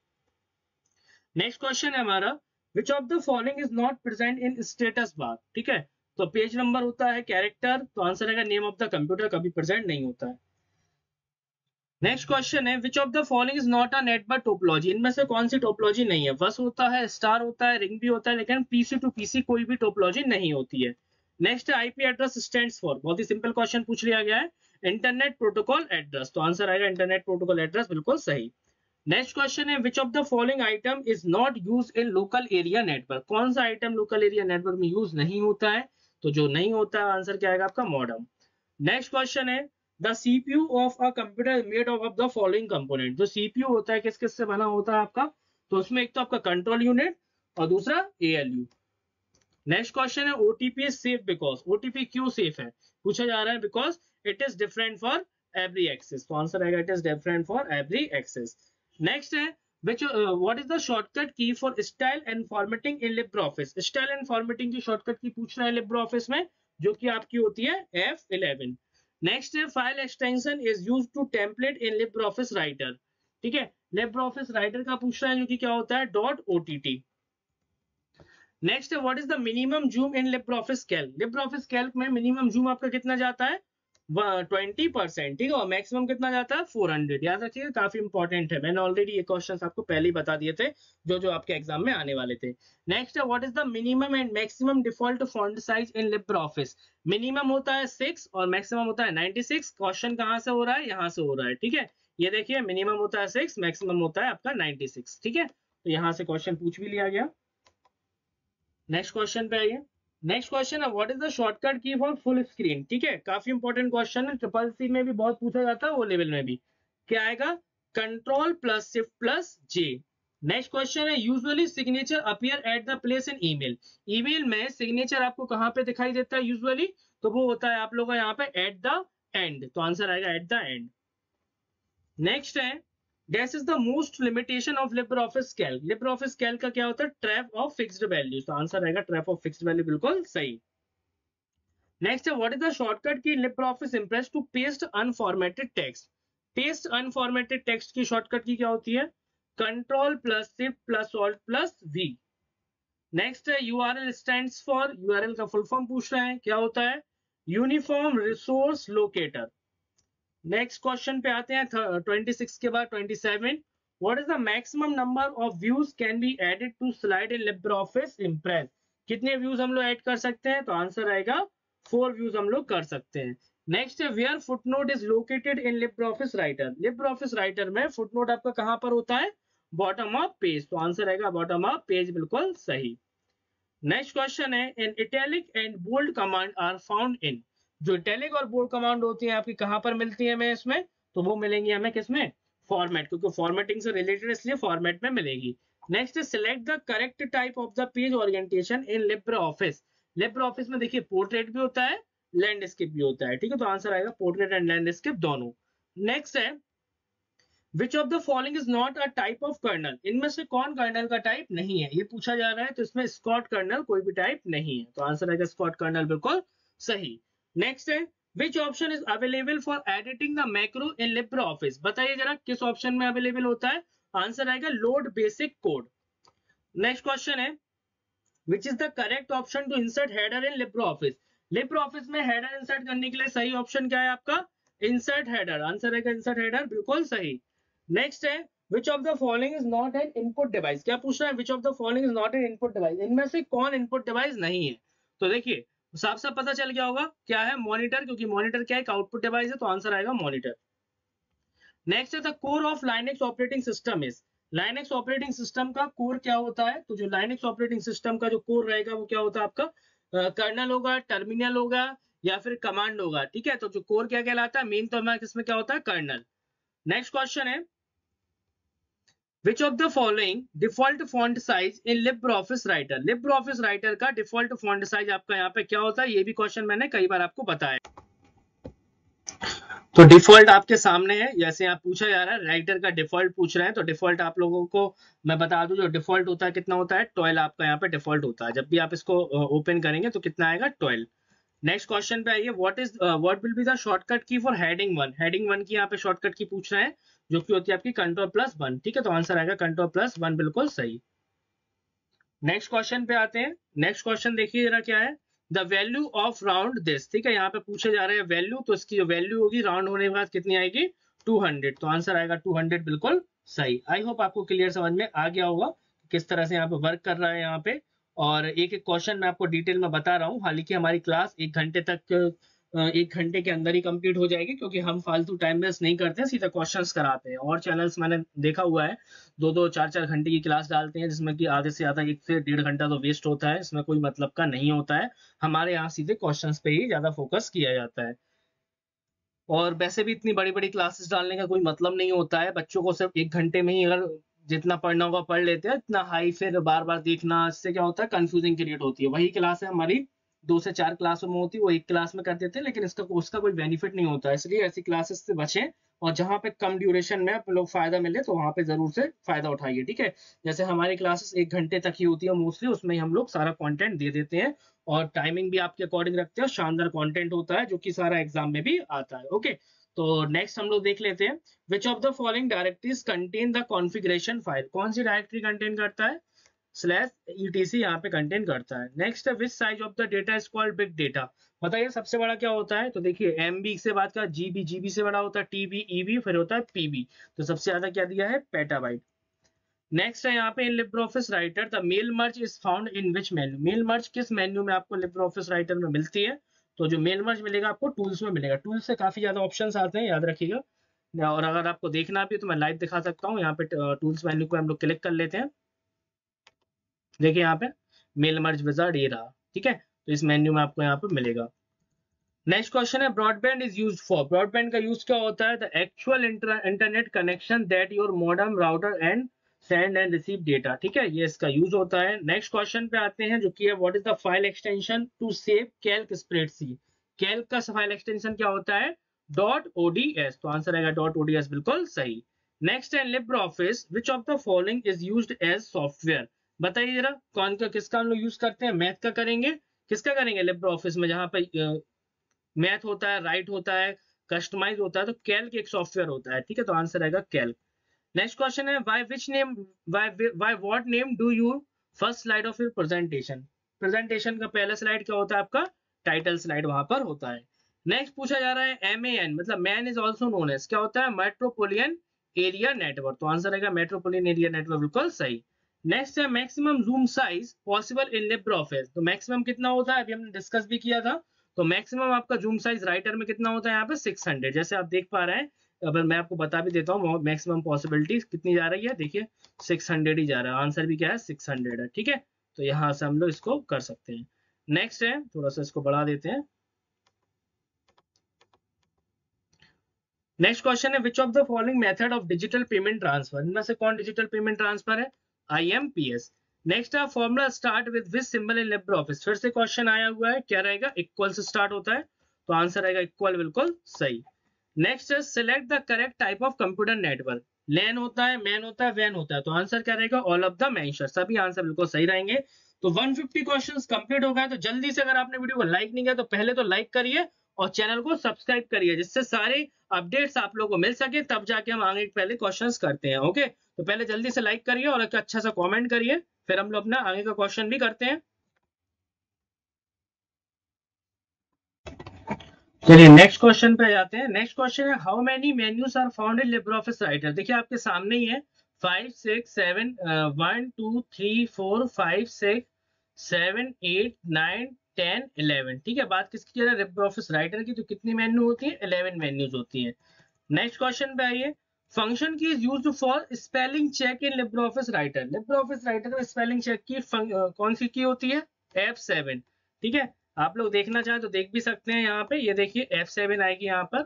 नेक्स्ट क्वेश्चन है हमारा which of the following is not present in status bar ठीक है? तो पेज नंबर होता है कैरेक्टर तो आंसर है नेम ऑफ़ द कंप्यूटर कभी प्रेजेंट नहीं होता है। नेक्स्ट क्वेश्चन है which of the following is not a network topology इनमें से कौन सी टोपोलॉजी नहीं है? बस होता है स्टार होता है रिंग भी होता है, लेकिन पीसी टू पीसी कोई भी टोपोलॉजी नहीं होती है। Next IP address stand for बहुत ही सिंपल क्वेश्चन पूछ लिया गया है। इंटरनेट प्रोटोकॉल एड्रेस तो आंसर आएगा इंटरनेट प्रोटोकॉल एड्रेस बिल्कुल सही। नेक्स्ट क्वेश्चन है which of the following item is not use in local area network कौन सा आइटम लोकल एरिया नेटवर्क में यूज़ नहीं होता है? तो जो नहीं होता है आंसर क्या आएगा आपका? मॉडर्म नेक्स्ट क्वेश्चन है the CPU of a computer made of the following component जो सीपीयू होता है किस किस से बना होता है आपका? तो उसमें एक तो आपका कंट्रोल यूनिट और दूसरा एएलयू नेक्स्ट क्वेश्चन है ओटीपी सेफ़ बिकॉज़ ओटीपी क्यों सेफ़ है? पूछा जा रहा है because it is different for every access तो आंसर आएगा it is different for every access next है बच्चो what is the shortcut key for style and formatting in LibreOffice style and formatting की शॉर्टकट की पूछ रहा है लिब्रो ऑफ़िस में, जो कि आपकी होती है एफ़ इलेवन नेक्स्ट है file extension is use to template in LibreOffice Writer ठीक है लिब्रो ऑफ़िस राइटर का पूछ रहा है, जो कि क्या होता है? डॉट ओ नेक्स्ट है what is the minimum zoom in LibreOffice Calc LibreOffice Calc में मिनिमम जूम आपका कितना जाता है? ट्वेंटी परसेंट, ठीक है? और मैक्सिमम कितना जाता है? Four hundred. याद रखिएगा काफ़ी इंपॉर्टेंट है। मैंने ऑलरेडी ये क्वेश्चन आपको पहले ही बता दिए थे, जो जो आपके एग्ज़ाम में आने वाले थे। नेक्स्ट है what is the minimum and maximum default font size in LibreOffice minimum होता है सिक्स और मैक्सिमम होता है नाइनटी सिक्स क्वेश्चन कहाँ से हो रहा है? यहाँ से हो रहा है, ठीक है? ये देखिए मिनिमम होता है सिक्स मैक्सिमम होता है आपका नाइनटी ठीक है? तो यहाँ से क्वेश्चन पूछ भी लिया गया। नेक्स्ट क्वेश्चन पे आइए। नेक्स्ट क्वेश्चन है what is the shortcut key for full screen ठीक है, काफ़ी इंपॉर्टेंट क्वेश्चन है ट्रिपल सी में भी बहुत पूछा जाता है, वो लेवल में भी। क्या आएगा? Control plus shift plus J next question है usually signature appear at the place in email email में सिग्नेचर आपको कहाँ पे दिखाई देता है यूजुअली तो वो होता है आप लोगों का यहाँ पे एट द एंड तो आंसर आएगा एट द एंड नेक्स्ट है This is the most limitation of LibreOffice Calc. LibreOffice Calc का क्या होता है? ट्रैप ऑफ़ फिक्स्ड वैल्यूज़ तो आंसर रहेगा ट्रैप ऑफ़ फिक्स्ड वैल्यू बिल्कुल सही। नेक्स्ट है what is the shortcut key LibreOffice Impress to paste unformatted text paste unformatted text की शॉर्टकट की क्या होती है? Control plus shift plus alt plus V next है यूआरएल स्टैंड्स फॉर यूआरएल का फुल फॉर्म पूछ रहे हैं, क्या होता है? Uniform resource locator next question पे आते हैं ट्वेंटी सिक्स के बाद twenty seven what is the maximum number of views can be added to slide in LibreOffice Impress कितने व्यूज़ हम लोग ऐड कर सकते हैं? तो आंसर आएगा फोर व्यूज़ हम लोग कर सकते हैं. नेक्स्ट है where footnote is located in LibreOffice Writer LibreOffice Writer में फुटनोट आपका कहाँ पर होता है? बॉटम ऑफ़ पेज तो आंसर आएगा बॉटम ऑफ़ पेज बिल्कुल सही. नेक्स्ट क्वेश्चन है in italic and bold command are found in जो टेलिक और बोर्ड कमांड होती है, आपकी कहाँ पर मिलती है हमें इसमें? तो वो मिलेंगी हमें किसमें? फॉर्मेट क्योंकि फॉर्मेटिंग से रिलेटेड इसलिए फॉर्मेट में मिलेगी। Next select the correct type of the page orientation in LibreOffice LibreOffice में देखिए पोर्ट्रेट भी होता है लैंडस्केप भी होता है, ठीक है? तो आंसर आएगा पोर्ट्रेट एंड लैंडस्केप दोनों। नेक्स्ट है which of the following is not a type of kernel इनमें से कौन कर्नल का टाइप नहीं है? ये पूछा जा रहा है तो इसमें स्कॉट कर्नल कोई भी टाइप नहीं है। तो आंसर आएगा स्कॉट कर्नल बिल्कुल सही। नेक्स्ट है which option is available for editing the macro in LibreOffice बताइए जरा, किस ऑप्शन में अवेलेबल होता है? आंसर आएगा load basic code next question है which is the correct option to insert header in LibreOffice LibreOffice में हेडर इंसर्ट करने के लिए सही ऑप्शन क्या है आपका? इंसर्ट हेडर आंसर है इंसर्ट हेडर बिल्कुल सही. नेक्स्ट है which of the following is not an input device क्या पूछ रहा है which of the following is not an input device इनमें से कौन इनपुट डिवाइस नहीं है? तो देखिए साफ़ साफ़ पता चल गया होगा क्या है मॉनिटर क्योंकि मॉनिटर क्या है? आउटपुट डिवाइस है तो आंसर आएगा मॉनिटर नेक्स्ट है the core of Linux operating system is Linux operating system का कोर क्या होता है? तो जो लाइनेक्स ऑपरेटिंग सिस्टम का जो कोर रहेगा, वो क्या होता है आपका? कर्नल होगा टर्मिनल होगा, या फिर कमांड होगा, ठीक है? तो जो कोर क्या कहलाता है? मेन तो हमारे इसमें क्या होता है? कर्नल नेक्स्ट क्वेश्चन है which of the following default font size in office Writer LibreOffice Writer का डिफ़ॉल्ट फॉन्ट साइज़ आपका यहाँ पे क्या होता है? ये भी क्वेश्चन मैंने कई बार आपको बताया। तो डिफ़ॉल्ट आपके सामने है। जैसे आप पूछा जा रहा है राइटर का डिफ़ॉल्ट पूछ रहे हैं तो डिफ़ॉल्ट आप लोगों को मैं बता दूँ, जो डिफ़ॉल्ट होता है, कितना होता है? ट्वेल्व आपका यहाँ पे डिफ़ॉल्ट होता है। जब भी आप इसको ओपन करेंगे तो कितना आएगा? ट्वेल्व नेक्स्ट क्वेश्चन पे आइए what is what will be the shortcut key for heading one heading one की यहाँ पे शॉर्टकट की पूछ रहे हैं, जो कि होती है आपकी कंट्रोल प्लस वन ठीक है? तो आंसर आएगा कंट्रोल प्लस वन बिल्कुल सही। नेक्स्ट क्वेश्चन पे आते हैं। नेक्स्ट क्वेश्चन देखिए जरा क्या है? The value of round this ठीक है? यहाँ पे पूछे जा रहे हैं वैल्यू तो इसकी जो वैल्यू होगी राउंड होने के बाद कितनी आएगी? 200 तो आंसर आएगा 200 बिल्कुल सही। आई होप आपको क्लियर समझ में आ गया होगा किस तरह से यहाँ पे वर्क कर रहा है यहाँ पे। और एक एक क्वेश्चन मैं आपको डिटेल में बता रहा हूँ। हालाँकि हमारी क्लास एक घंटे तक एक घंटे के अंदर ही कंप्लीट हो जाएगी, क्योंकि हम फालतू टाइम वेस्ट नहीं करते हैं सीधा क्वेश्चंस कराते हैं। और चैनल्स मैंने देखा हुआ है, दो दो, चार चार घंटे की क्लास डालते हैं, जिसमें कि आधे से ज़्यादा एक से डेढ़ घंटा तो वेस्ट होता है, इसमें कोई मतलब का नहीं होता है। हमारे यहाँ सीधे क्वेश्चन पे ही ज़्यादा फोकस किया जाता है। और वैसे भी इतनी बड़ी बड़ी क्लासेस डालने का कोई मतलब नहीं होता है। बच्चों को सिर्फ़ एक घंटे में ही अगर जितना पढ़ना होगा पढ़ लेते हैं, इतना हाई फिर बार बार देखना, इससे क्या होता है कंफ्यूजिंग क्रिएट होती है। वही क्लास है हमारी, दो से चार क्लासों में होती है वो एक क्लास में कर देते हैं, लेकिन इसका, उसका कोई बेनिफिट नहीं होता। इसलिए ऐसी क्लासेस से बचें, और जहाँ पे कम ड्यूरेशन में आप लोग फ़ायदा मिले तो वहाँ पे ज़रूर से फ़ायदा उठाइए, ठीक है? जैसे हमारी क्लासेस एक घंटे तक ही होती है मोस्टली उसमें हम लोग सारा कंटेंट दे देते हैं, और टाइमिंग भी आपके अकॉर्डिंग रखते हैं शानदार कंटेंट होता है, जो कि सारा एग्ज़ाम में भी आता है ओके तो नेक्स्ट हम लोग देख लेते हैं which of the following directories contain the configuration file कौन सी डायरेक्टरी कंटेन करता है? स्लैश ईटीसी यहाँ पे कंटेन करता है। Next which size of the data is called big data बताइए, सबसे बड़ा क्या होता है? तो देखिए एम बी से बात कर जीबी जीबी से बड़ा होता है टीबी ईबी फिर होता है पीबी तो सबसे ज़्यादा क्या दिया है? पेटाबाइट नेक्स्ट है, यहाँ पे in LibreOffice Writer the mail merge is found in which menu mail merge किस मेन्यू में आपको लिब्रो ऑफ़िस राइटर में मिलती है? तो जो मेल मर्ज मिलेगा आपको टूल्स में मिलेगा। टूल्स से काफ़ी ज़्यादा ऑप्शंस आते हैं, याद रखिएगा। और अगर आपको देखना भी तो मैं लाइव दिखा सकता हूँ। यहाँ पे टूल्स मेन्यू को हम लोग क्लिक कर लेते हैं। देखिए यहाँ पे मेल मर्ज विजार्ड ये रहा, ठीक है? तो इस मेन्यू में आपको यहाँ पे मिलेगा। नेक्स्ट क्वेश्चन है broadband is use for broadband का यूज़ क्या होता है? The actual internet connection that your modem router and send and receive data ठीक है? ये इसका यूज़ होता है। नेक्स्ट क्वेश्चन पे आते हैं, जो कि है what is the file extension to save Calc spreadsheet Calc का फ़ाइल एक्सटेंशन क्या होता है? डॉट ओडीएस तो आंसर आएगा डॉट ओडीएस बिल्कुल सही। नेक्स्ट है LibreOffice which of the following is used as software बताइए जरा, कौन का, किसका हम लोग यूज़ करते हैं? मैथ का करेंगे? किसका करेंगे? लिब्र ऑफ़िस में, जहाँ पे मैथ होता है राइट होता है कस्टमाइज होता है तो कैल्क एक सॉफ्टवेयर होता है, ठीक है? तो आंसर आएगा कैल्क नेक्स्ट क्वेश्चन है why which name why what name do you first slide of your presentation presentation का पहला स्लाइड क्या होता है आपका? टाइटल स्लाइड वहाँ पर होता है। नेक्स्ट पूछा जा रहा है एम ए एन मतलब MAN is also known as क्या होता है? मेट्रोपोलियन एरिया नेटवर्क तो आंसर रहेगा मेट्रोपोलियन एरिया नेटवर्क बिल्कुल सही। नेक्स्ट है maximum zoom size possible in LibreOffice तो मैक्सिमम कितना होता है? अभी हमने डिस्कस भी किया था तो मैक्सिमम आपका जूम साइज़ राइटर में कितना होता है? यहाँ पे 600 जैसे आप देख पा रहे हैं अब मैं आपको बता भी देता हूँ मैक्सिमम पॉसिबिलिटी कितनी जा रही है? देखिए 600 ही जा रहा है। आंसर भी क्या है? 600 है, ठीक है? तो यहाँ से हम लोग इसको कर सकते हैं। नेक्स्ट है, थोड़ा सा इसको बढ़ा देते हैं। नेक्स्ट क्वेश्चन है which of the following method of digital payment transfer इनमें से कौन डिजिटल पेमेंट ट्रांसफ़र है? IMPS नेक्स्ट है formula start with which symbol in LibreOffice फिर से क्वेश्चन आया हुआ है, क्या रहेगा? इक्वल से स्टार्ट होता है। तो आंसर आएगा इक्वल बिल्कुल सही। नेक्स्ट है select the correct type of computer network LAN होता है मैन होता है वैन होता है। तो आंसर क्या रहेगा? ऑल ऑफ़ द मेंशन सभी आंसर बिल्कुल सही रहेंगे। तो 150 क्वेश्चंस कंप्लीट हो गए तो जल्दी से अगर आपने वीडियो को लाइक नहीं किया तो पहले तो लाइक करिए और चैनल को सब्सक्राइब करिए, जिससे सारे अपडेट्स आप लोगों को मिल सके। तब जाके हम आगे पहले क्वेश्चंस करते हैं ओके तो पहले जल्दी से लाइक करिए और अच्छा सा कमेंट करिए। फिर हम लोग अपना आगे का क्वेश्चन भी करते हैं। चलिए नेक्स्ट क्वेश्चन पे जाते हैं। नेक्स्ट क्वेश्चन है how many menus are found in LibreOffice Writer देखिए, आपके सामने ही है। Five six seven one two three four five six seven eight nine ten eleven ठीक है, बात किसकी है? लिब्रे ऑफ़िस राइटर की तो कितनी मेन्यू होती है? इलेवन मेन्यूज होती है। नेक्स्ट क्वेश्चन पे आइए। Function key is use for spelling check in LibreOffice Writer LibreOffice Writer में स्पेलिंग चेक की कौन सी की होती है? एफ़ सेवन ठीक है आप लोग देखना चाहें तो देख भी सकते हैं यहाँ पे। ये देखिए एफ़ सेवन आएगी यहाँ पर।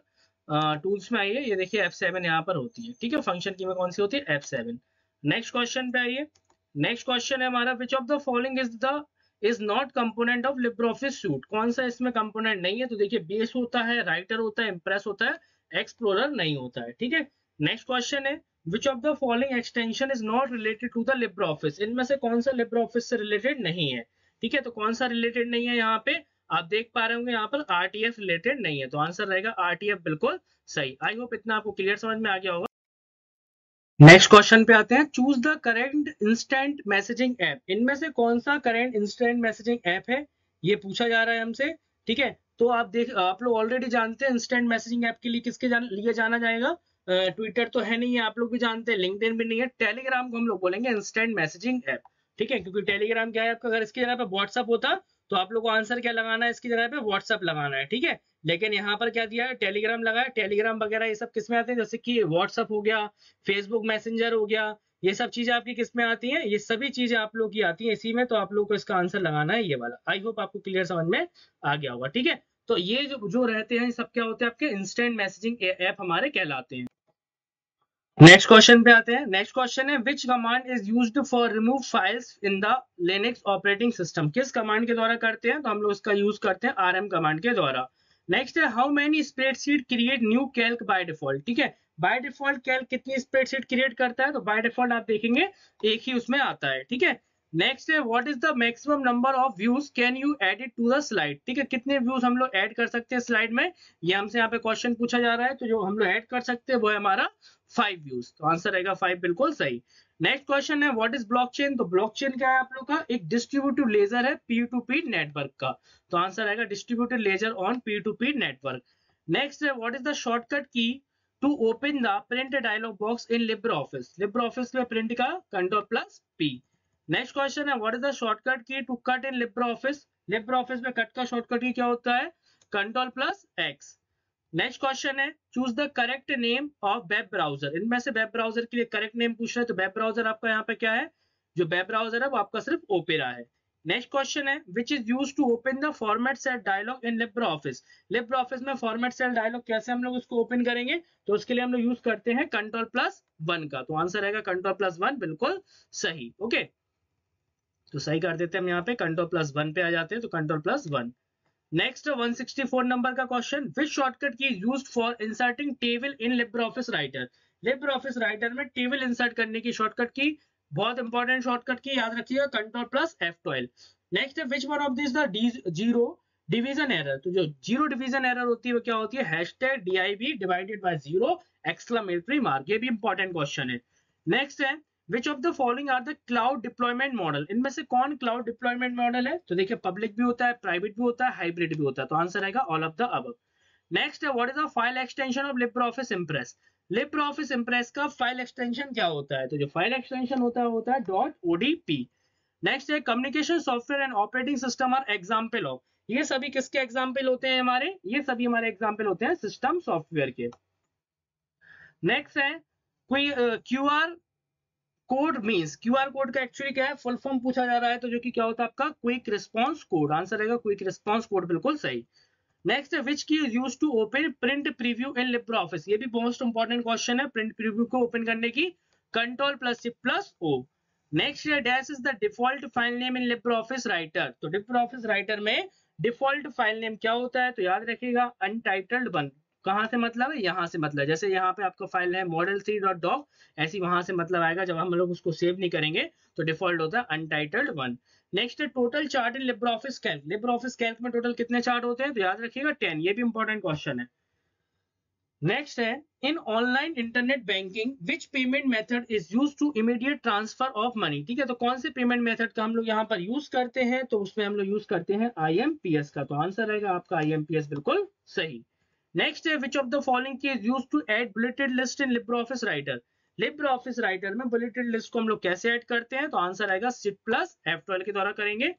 टूल्स में आइए। ये देखिए एफ़ सेवन यहाँ पर होती है। ठीक है फ़ंक्शन की में कौन सी होती है? एफ़ सेवन नेक्स्ट क्वेश्चन पे आइए। नेक्स्ट क्वेश्चन है हमारा which of the following is the is not component of LibreOffice suite कौन सा इसमें कंपोनेंट नहीं है? तो देखिए बेस होता है राइटर होता है इंप्रेस होता है एक्सप्लोरर नहीं होता है। ठीक है? नेक्स्ट क्वेश्चन है। Which of the following extension is not related to the LibreOffice इनमें से कौन सा लिब्रो ऑफ़िस से रिलेटेड नहीं है? ठीक है तो कौन सा रिलेटेड नहीं है यहाँ पे? आप देख पा रहे होंगे यहाँ पर आरटीएफ रिलेटेड नहीं है तो आंसर रहेगा आरटीएफ बिल्कुल सही। आई होप इतना आपको क्लियर समझ में आ गया होगा। नेक्स्ट क्वेश्चन पे आते हैं। Choose the current instant messaging app इनमें से कौन सा करेंट इंस्टेंट मैसेजिंग ऐप है? ये पूछा जा रहा है हमसे ठीक है? तो आप देख आप लोग ऑलरेडी जानते हैं इंस्टेंट मैसेजिंग ऐप के लिए किसके जान, लिए जाना जाएगा। ट्विटर तो है नहीं है आप लोग भी जानते हैं लिंक्डइन भी नहीं है टेलीग्राम को हम लोग बोलेंगे इंस्टेंट मैसेजिंग ऐप ठीक है? क्योंकि टेलीग्राम क्या है आपका? अगर इसकी जगह पे व्हाट्सअप होता तो आप लोग को आंसर क्या लगाना है? इसकी जगह पे व्हाट्सअप लगाना है, ठीक है? लेकिन यहाँ पर क्या दिया है? टेलीग्राम लगाया। टेलीग्राम वगैरह ये सब किसमें आते हैं? जैसे कि व्हाट्सअप हो गया फेसबुक मैसेंजर हो गया, ये सब चीज़ें आपकी किसमें आती हैं? ये सभी चीज़ें आप लोग की आती हैं इसी में तो आप लोग को इसका आंसर लगाना है ये वाला। आई होप आपको क्लियर समझ में आ गया होगा, ठीक है? तो ये जो जो रहते हैं सब क्या होते हैं आपके? इंस्टेंट मैसेजिंग ऐप हमारे कहलाते हैं। नेक्स्ट क्वेश्चन पे आते हैं। नेक्स्ट क्वेश्चन है which command is use for remove files in the Linux operating system किस कमांड के द्वारा करते हैं? तो हम लोग इसका यूज़ करते हैं आरएम कमांड के द्वारा। नेक्स्ट है how many spreadsheet create new Calc by default ठीक है बाय डिफ़ॉल्ट कैल्क कितनी स्प्रेडशीट क्रिएट करता है? तो बाय डिफ़ॉल्ट आप देखेंगे, एक ही उसमें आता है। ठीक है नेक्स्ट है what is the maximum number of views can you add it to the slide ठीक है, कितने व्यूज़ हम लोग ऐड कर सकते हैं स्लाइड में? ये हमसे यहाँ पे क्वेश्चन पूछा जा रहा है तो जो हम लोग ऐड कर सकते हैं, वो है हमारा फाइव व्यूज़ तो आंसर रहेगा फाइव बिल्कुल सही. नेक्स्ट क्वेश्चन है व्हाट इज़ ब्लॉकचेन तो ब्लॉकचेन क्या है आप लोग का? एक डिस्ट्रीब्यूटिव लेजर है पी टू पी नेटवर्क का. तो आंसर रहेगा distributive ledger on P two P network next है what is the shortcut key to open the print dialog box in LibreOffice LibreOffice में प्रिंट का control plus P next question है what is the shortcut key to cut in LibreOffice LibreOffice में कट का शॉर्टकट की क्या होता है? Control plus X next question है choose the correct name of web browser इनमें से वेब ब्राउज़र के लिए करेक्ट नेम पूछ रहे तो वेब ब्राउज़र आपका यहाँ पे क्या है? जो वेब ब्राउज़र है, वो आपका सिर्फ़ ओपेरा है. नेक्स्ट क्वेश्चन है which is use to open the format cell dialog in LibreOffice LibreOffice में फॉर्मेट सेल डायलॉग कैसे हम लोग उसको ओपन करेंगे? तो उसके लिए हम लोग यूज़ करते हैं कंट्रोल प्लस वन का. तो आंसर रहेगा कंट्रोल प्लस वन बिल्कुल सही. ओके तो सही कर देते हैं हम यहाँ पे कंट्रोल प्लस वन पे आ जाते हैं तो control plus one next 164 number का question which shortcut key used for inserting table in LibreOffice Writer LibreOffice Writer में टेबल इंसर्ट करने की शॉर्टकट की, बहुत इंपॉर्टेंट शॉर्टकट की, याद रखिएगा control plus F twelve next which one of this the zero division error तो जो ज़ीरो डिवीज़न एरर होती है, वो क्या होती है? Hash tag D divided by zero exclamatory mark ये भी इंपॉर्टेंट क्वेश्चन है। नेक्स्ट है which of the following are the cloud deployment model इनमें से कौन क्लाउड डिप्लॉयमेंट मॉडल है? तो देखिए पब्लिक भी होता है प्राइवेट भी होता है हाइब्रिड भी होता है। तो आंसर आएगा all of the above next है what is the file extension of LibreOffice Impress LibreOffice Impress का फ़ाइल एक्सटेंशन क्या होता है? तो जो फ़ाइल एक्सटेंशन होता है होता है. डॉट ओडीपी नेक्स्ट है communication software and operating system are example of ये सभी किसके एग्ज़ाम्पल होते हैं हमारे? ये सभी हमारे एग्ज़ाम्पल होते हैं सिस्टम सॉफ्टवेयर के। नेक्स्ट है Q R code means QR code का एक्चुअली क्या है फुल फॉर्म पूछा जा रहा है तो जो कि क्या होता है आपका क्विक रिस्पांस कोड आंसर रहेगा क्विक रिस्पांस कोड बिल्कुल सही। Next which key use to open print preview in LibreOffice ये भी मोस्ट इंपॉर्टेंट क्वेश्चन है प्रिंट प्रीव्यू को ओपन करने की control plus C plus O next dash is the default file name in LibreOffice Writer तो लिब्रो ऑफ़िस राइटर में डिफ़ॉल्ट फ़ाइल नेम क्या होता है तो याद रखिएगा अनटाइटल्ड वन कहाँ से मतलब है? यहाँ से मतलब जैसे यहाँ पे आपका फ़ाइल है मॉडल थ्री डॉट डॉग ऐसी वहाँ से मतलब आएगा। जब हम लोग उसको सेव नहीं करेंगे तो डिफ़ॉल्ट होता है अनटाइटल्ड वन नेक्स्ट है total chart in LibreOffice Calc LibreOffice Calc में टोटल कितने चार्ट होते हैं? तो याद रखिएगा टेन ये भी इंपॉर्टेंट क्वेश्चन है। नेक्स्ट है in online internet banking which payment method is use to immediate transfer of money ठीक है तो कौन से पेमेंट मेथड का हम लोग यहाँ पर यूज़ करते हैं? तो उसमें हम लोग यूज़ करते हैं आईएमपीएस का। तो आंसर रहेगा आपका आईएमपीएस बिल्कुल सही। नेक्स्ट है which of the following key is use to add bulleted list in LibreOffice Writer LibreOffice Writer में बुलेटेड लिस्ट को हम लोग कैसे ऐड करते हैं? तो आंसर आएगा सिट प्लस एफ़ के द्वारा करेंगे।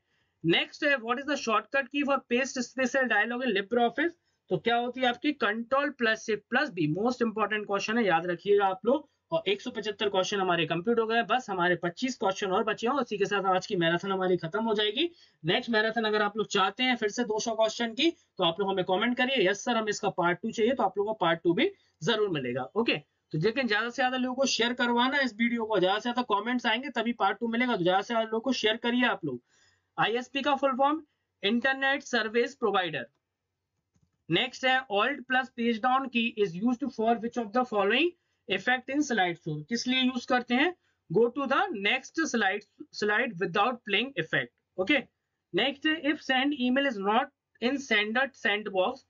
नेक्स्ट है what is the shortcut key for paste special dialog in LibreOffice तो क्या होती है आपकी? Control plus shift plus B most important question है, याद रखिएगा आप लोग। और 175 क्वेश्चन हमारे कंप्लीट हो गए, बस हमारे 25 क्वेश्चन और बचे हैं उसी के साथ आज की मैराथन हमारी खत्म हो जाएगी। नेक्स्ट मैराथन अगर आप लोग चाहते हैं फिर से 200 क्वेश्चन की तो आप लोग हमें कमेंट करिए। यस सर हमें इसका पार्ट टू चाहिए तो आप लोगों को पार्ट टू भी ज़रूर मिलेगा। ओके तो लेकिन ज़्यादा से ज़्यादा लोगों को शेयर करवाना इस वीडियो को, ज़्यादा से ज़्यादा कमेंट्स आएँगे, तभी पार्ट टू मिलेगा। तो ज़्यादा से ज़्यादा लोगों को शेयर करिए आप लोग। आईएसपी का full form internet service provider next है alt plus page down key is use for which of the following effect in slide show किस लिए यूज़ करते हैं? Go to the next slide slide without playing effect okay next if send email is not in sender send box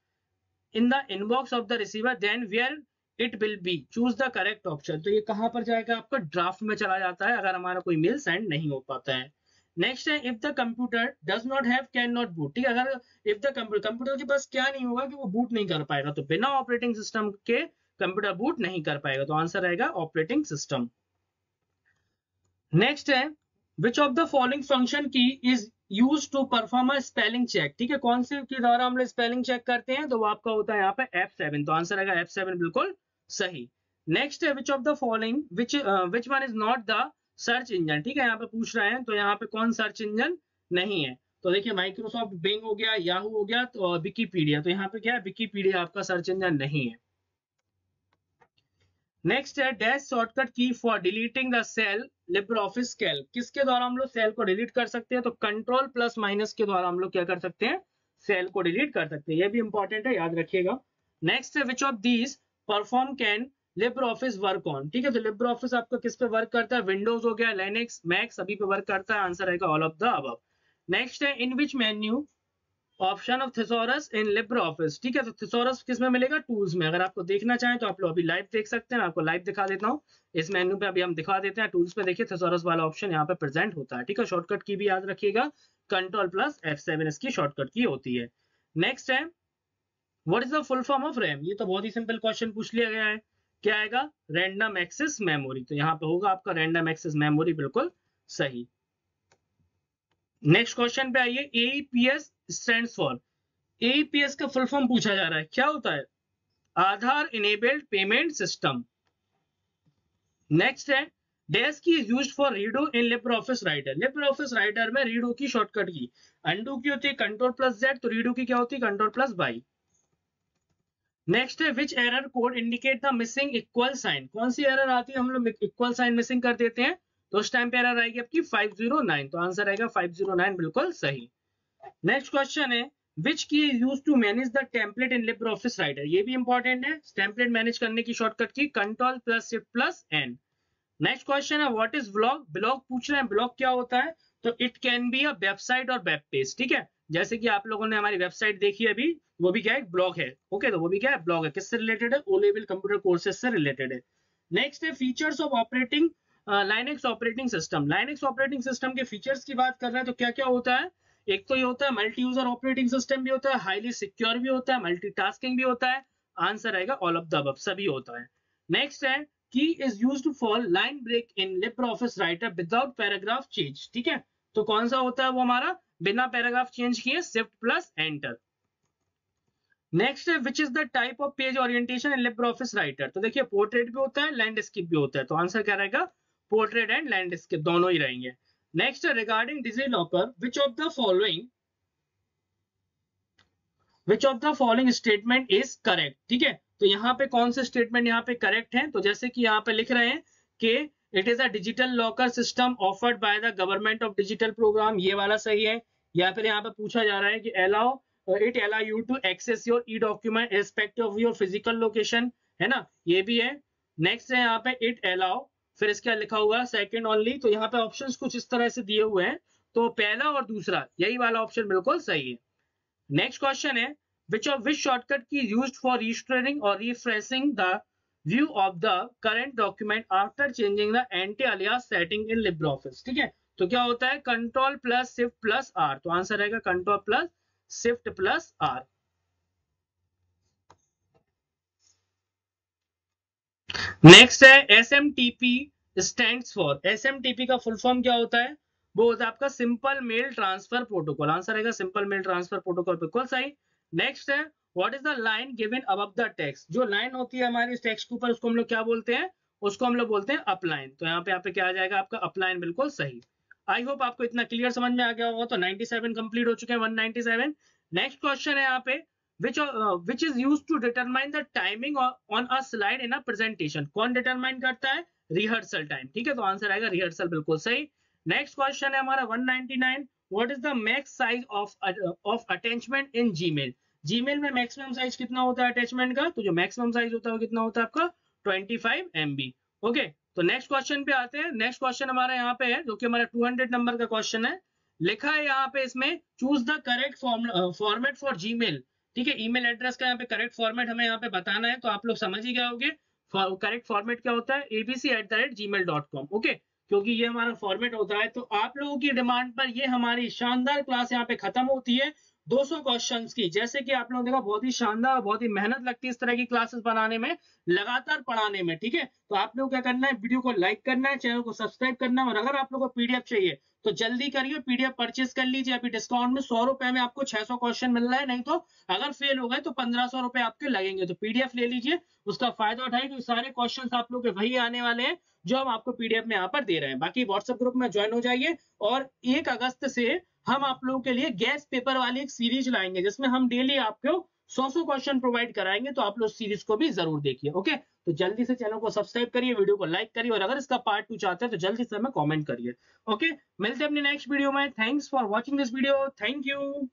in the inbox of the receiver then where it will be choose the correct option तो ये कहाँ पर जाएगा आपका? ड्राफ्ट में चला जाता है, अगर हमारा कोई मेल सेंड नहीं हो पाता है। नेक्स्ट है if the computer does not have can not boot ठीक है, अगर इफ़ द कंप्यूटर कंप्यूटर के पास क्या नहीं होगा कि वो बूट नहीं कर पाएगा? तो बिना ऑपरेटिंग सिस्टम के कंप्यूटर बूट नहीं कर पाएगा तो आंसर रहेगा ऑपरेटिंग सिस्टम। नेक्स्ट है which of the following function key is use to perform a spelling check ठीक है, कौन से के द्वारा हम लोग स्पेलिंग चेक करते हैं? तो वो आपका होता है यहाँ पे F7 तो आंसर आएगा F7 बिल्कुल सही। नेक्स्ट है which of the following which which one is not the search engine ठीक है, यहाँ पे पूछ रहे हैं तो यहाँ पे कौन सर्च इंजन नहीं है? तो देखिए माइक्रोसॉफ्ट बिंग हो गया याहू हो गया तो विकीपीडिया तो यहाँ पे क्या है? विकीपीडिया आपका सर्च इंजन नहीं है। नेक्स्ट है dash shortcut key for deleting the cell LibreOffice Calc किसके द्वारा हम लोग सेल को डिलीट कर सकते हैं? तो कंट्रोल प्लस माइनस के द्वारा हम लोग क्या कर सकते हैं? सेल को डिलीट कर सकते हैं। ये भी इंपॉर्टेंट है, याद रखिएगा। नेक्स्ट है which of these perform can LibreOffice work on ठीक है तो लिब्र ऑफ़िस आपका किस पे वर्क करता है? विंडोज़ हो गया लेनेक्स मैक सभी पे वर्क करता है। आंसर रहेगा all of the above next है in which menu option of thesaurus in LibreOffice ठीक है तो थिसोरस किसमें मिलेगा? टूल्स में। अगर आपको देखना चाहें तो आप लोग अभी लाइव देख सकते हैं, आपको लाइव दिखा देता हूँ। इस मेन्यू पे अभी हम दिखा देते हैं। टूल्स पे देखिए, थिसोरस वाला ऑप्शन यहाँ पे प्रेजेंट होता है। ठीक है शॉर्टकट की भी याद रखिएगा। कंट्रोल प्लस एफ़ सेवन इसकी शॉर्टकट की होती है। नेक्स्ट है what is the full form of RAM ये तो बहुत ही सिंपल क्वेश्चन पूछ लिया गया है। क्या आएगा? रैंडम एक्सेस मेमोरी तो यहाँ पे होगा आपका रैंडम एक्सेस मेमोरी बिल्कुल सही। नेक्स्ट क्वेश्चन पे आइए। एईपीएस स्टैंड फॉर एईपीएस का फुल फॉर्म पूछा जा रहा है। क्या होता है? Aadhaar enabled payment system next है dash key is use for redo in LibreOffice Writer LibreOffice Writer में रीडो की शॉर्टकट की। अंडू की होती है कंट्रोल प्लस जेड तो रीडो की क्या होती है? कंट्रोल प्लस बाई नेक्स्ट है which error code indicate the missing equal sign कौन सी एरर आती है? हम लोग इक्वल साइन मिसिंग कर देते हैं। तो उस टाइम पे एरर आएगी आपकी 509 तो आंसर आएगा 509 बिल्कुल सही। नेक्स्ट क्वेश्चन है which key is use to manage the template in LibreOffice Writer ये भी इंपॉर्टेंट है टेम्पलेट मैनेज करने की shortcut key control plus plus N next question है व्हाट इज़ ब्लॉग ब्लॉग पूछ रहे हैं ब्लॉग क्या होता है? तो it can be a website और वेब पेज ठीक है? जैसे कि आप लोगों ने हमारी वेबसाइट देखी है अभी वो भी क्या है ब्लॉग है ओके okay, तो वो भी क्या है ब्लॉग है। किससे रिलेटेड है? ओ लेवल कंप्यूटर कोर्सेज से रिलेटेड है। नेक्स्ट है features of operating Linux operating system Linux operating system के फीचर्स की बात कर रहे हैं तो क्या क्या होता है? एक तो ये होता है मल्टी यूज़र ऑपरेटिंग सिस्टम भी होता है हाईली सिक्योर भी होता है मल्टीटास्किंग भी होता है आंसर आएगा ऑल ऑफ़ द अब सभी होता है। नेक्स्ट है key is use for line break in LibreOffice Writer without paragraph change ठीक है? तो कौन सा होता है वो हमारा? बिना पैराग्राफ चेंज किए शिफ्ट प्लस एंटर नेक्स्ट है which is the type of page orientation in LibreOffice Writer तो देखिए पोर्ट्रेट भी होता है लैंडस्केप भी होता है तो आंसर क्या रहेगा? पोर्ट्रेट एंड लैंडस्केप दोनों ही रहेंगे। Next regarding DigiLocker which of the following which of the following statement is correct ठीक है? तो यहाँ पे कौन से स्टेटमेंट यहाँ पे करेक्ट है? तो जैसे कि यहाँ पे लिख रहे हैं कि it is a digital locker system offered by the government of digital program ये वाला सही है? या फिर यहाँ पे पूछा जा रहा है कि allow it allow you to access your e document respective of your physical location है ना? ये भी है। नेक्स्ट है यहाँ पे इट अलाउ फिर इसका लिखा हुआ सेकंड ओनली तो यहाँ पे ऑप्शन कुछ इस तरह से दिए हुए हैं। तो पहला और दूसरा, यही वाला ऑप्शन बिल्कुल सही है। नेक्स्ट क्वेश्चन है which of which shortcut key use for restoring और refreshing the view of the current document after changing the anti alias setting in LibreOffice ठीक है? तो क्या होता है? Control plus shift plus R तो आंसर रहेगा control plus shift plus R next है S M TP stand for S M TP का फुल फॉर्म क्या होता है? वो होता है आपका simple mail transfer protocol answer रहेगा सिंपल मेल ट्रांसफ़र प्रोटोकॉल बिल्कुल सही नेक्स्ट है? What is the line given above the text जो लाइन होती है हमारी टेक्स्ट के ऊपर, उसको हम लोग क्या बोलते हैं? उसको हम लोग बोलते हैं अपलाइन तो यहाँ पे यहाँ पे क्या आ जाएगा? आपका अपलाइन बिल्कुल सही। आई होप आपको इतना क्लियर समझ में आ गया होगा। तो 97 कंप्लीट हो चुके हैं 197 नेक्स्ट क्वेश्चन है यहाँ पे। Which uh, which is used to determine the timing on a slide in a presentation. कौन determine करता है? Rehearsal time. ठीक है तो आंसर आएगा rehearsal बिल्कुल सही। नेक्स्ट क्वेश्चन है हमारा 199 what is the max size of of attachment in Gmail Gmail में मैक्सिमम साइज़ कितना होता है अटैचमेंट का? तो जो मैक्सिमम साइज़ होता है वो कितना होता है आपका? 25 MB ओके तो नेक्स्ट क्वेश्चन पे आते हैं। नेक्स्ट क्वेश्चन हमारा यहाँ पे है जो कि हमारा 200 नंबर का क्वेश्चन है। लिखा है यहाँ पे इसमें choose the correct format for Gmail ठीक है ईमेल एड्रेस का यहाँ पे करेक्ट फॉर्मेट हमें यहाँ पे बताना है तो आप लोग समझ ही गए होंगे करेक्ट फॉर्मेट क्या होता है? ABC at the rate G mail dot com okay क्योंकि ये हमारा फॉर्मेट होता है तो आप लोगों की डिमांड पर ये हमारी शानदार क्लास यहाँ पे खत्म होती है। 200 क्वेश्चंस की, जैसे कि आप लोगों ने देखा, बहुत ही शानदार, बहुत ही मेहनत लगती है इस तरह की क्लासेस बनाने में, लगातार पढ़ाने में, ठीक है? तो आप लोग क्या करना है? वीडियो को लाइक करना है, चैनल को सब्सक्राइब करना है, और अगर आप लोग को पीडीएफ चाहिए तो जल्दी करिए पीडीएफ परचेस कर लीजिए। अभी डिस्काउंट में सौ रुपए में आपको 600 क्वेश्चन मिल रहा है, नहीं तो अगर फेल हो गए तो पंद्रह सौ रुपए आपके लगेंगे। तो पीडीएफ ले लीजिए, उसका फ़ायदा उठाइए क्योंकि सारे क्वेश्चन आप लोग के वही आने वाले हैं जो हम आपको पीडीएफ में यहाँ पर दे रहे हैं। बाकी व्हाट्सएप ग्रुप में ज्वाइन हो जाइए और एक अगस्त से हम आप लोगों के लिए गैस पेपर वाली एक सीरीज़ लाएँगे, जिसमें हम डेली आपको सौ सौ क्वेश्चन प्रोवाइड कराएँगे तो आप लोग सीरीज़ को भी ज़रूर देखिए ओके तो जल्दी से चैनल को सब्सक्राइब करिए वीडियो को लाइक करिए, और अगर इसका पार्ट टू चाहते हैं तो जल्दी से हमें कॉमेंट करिए ओके मिलते हैं अपने नेक्स्ट वीडियो में। Thanks for watching this video thank you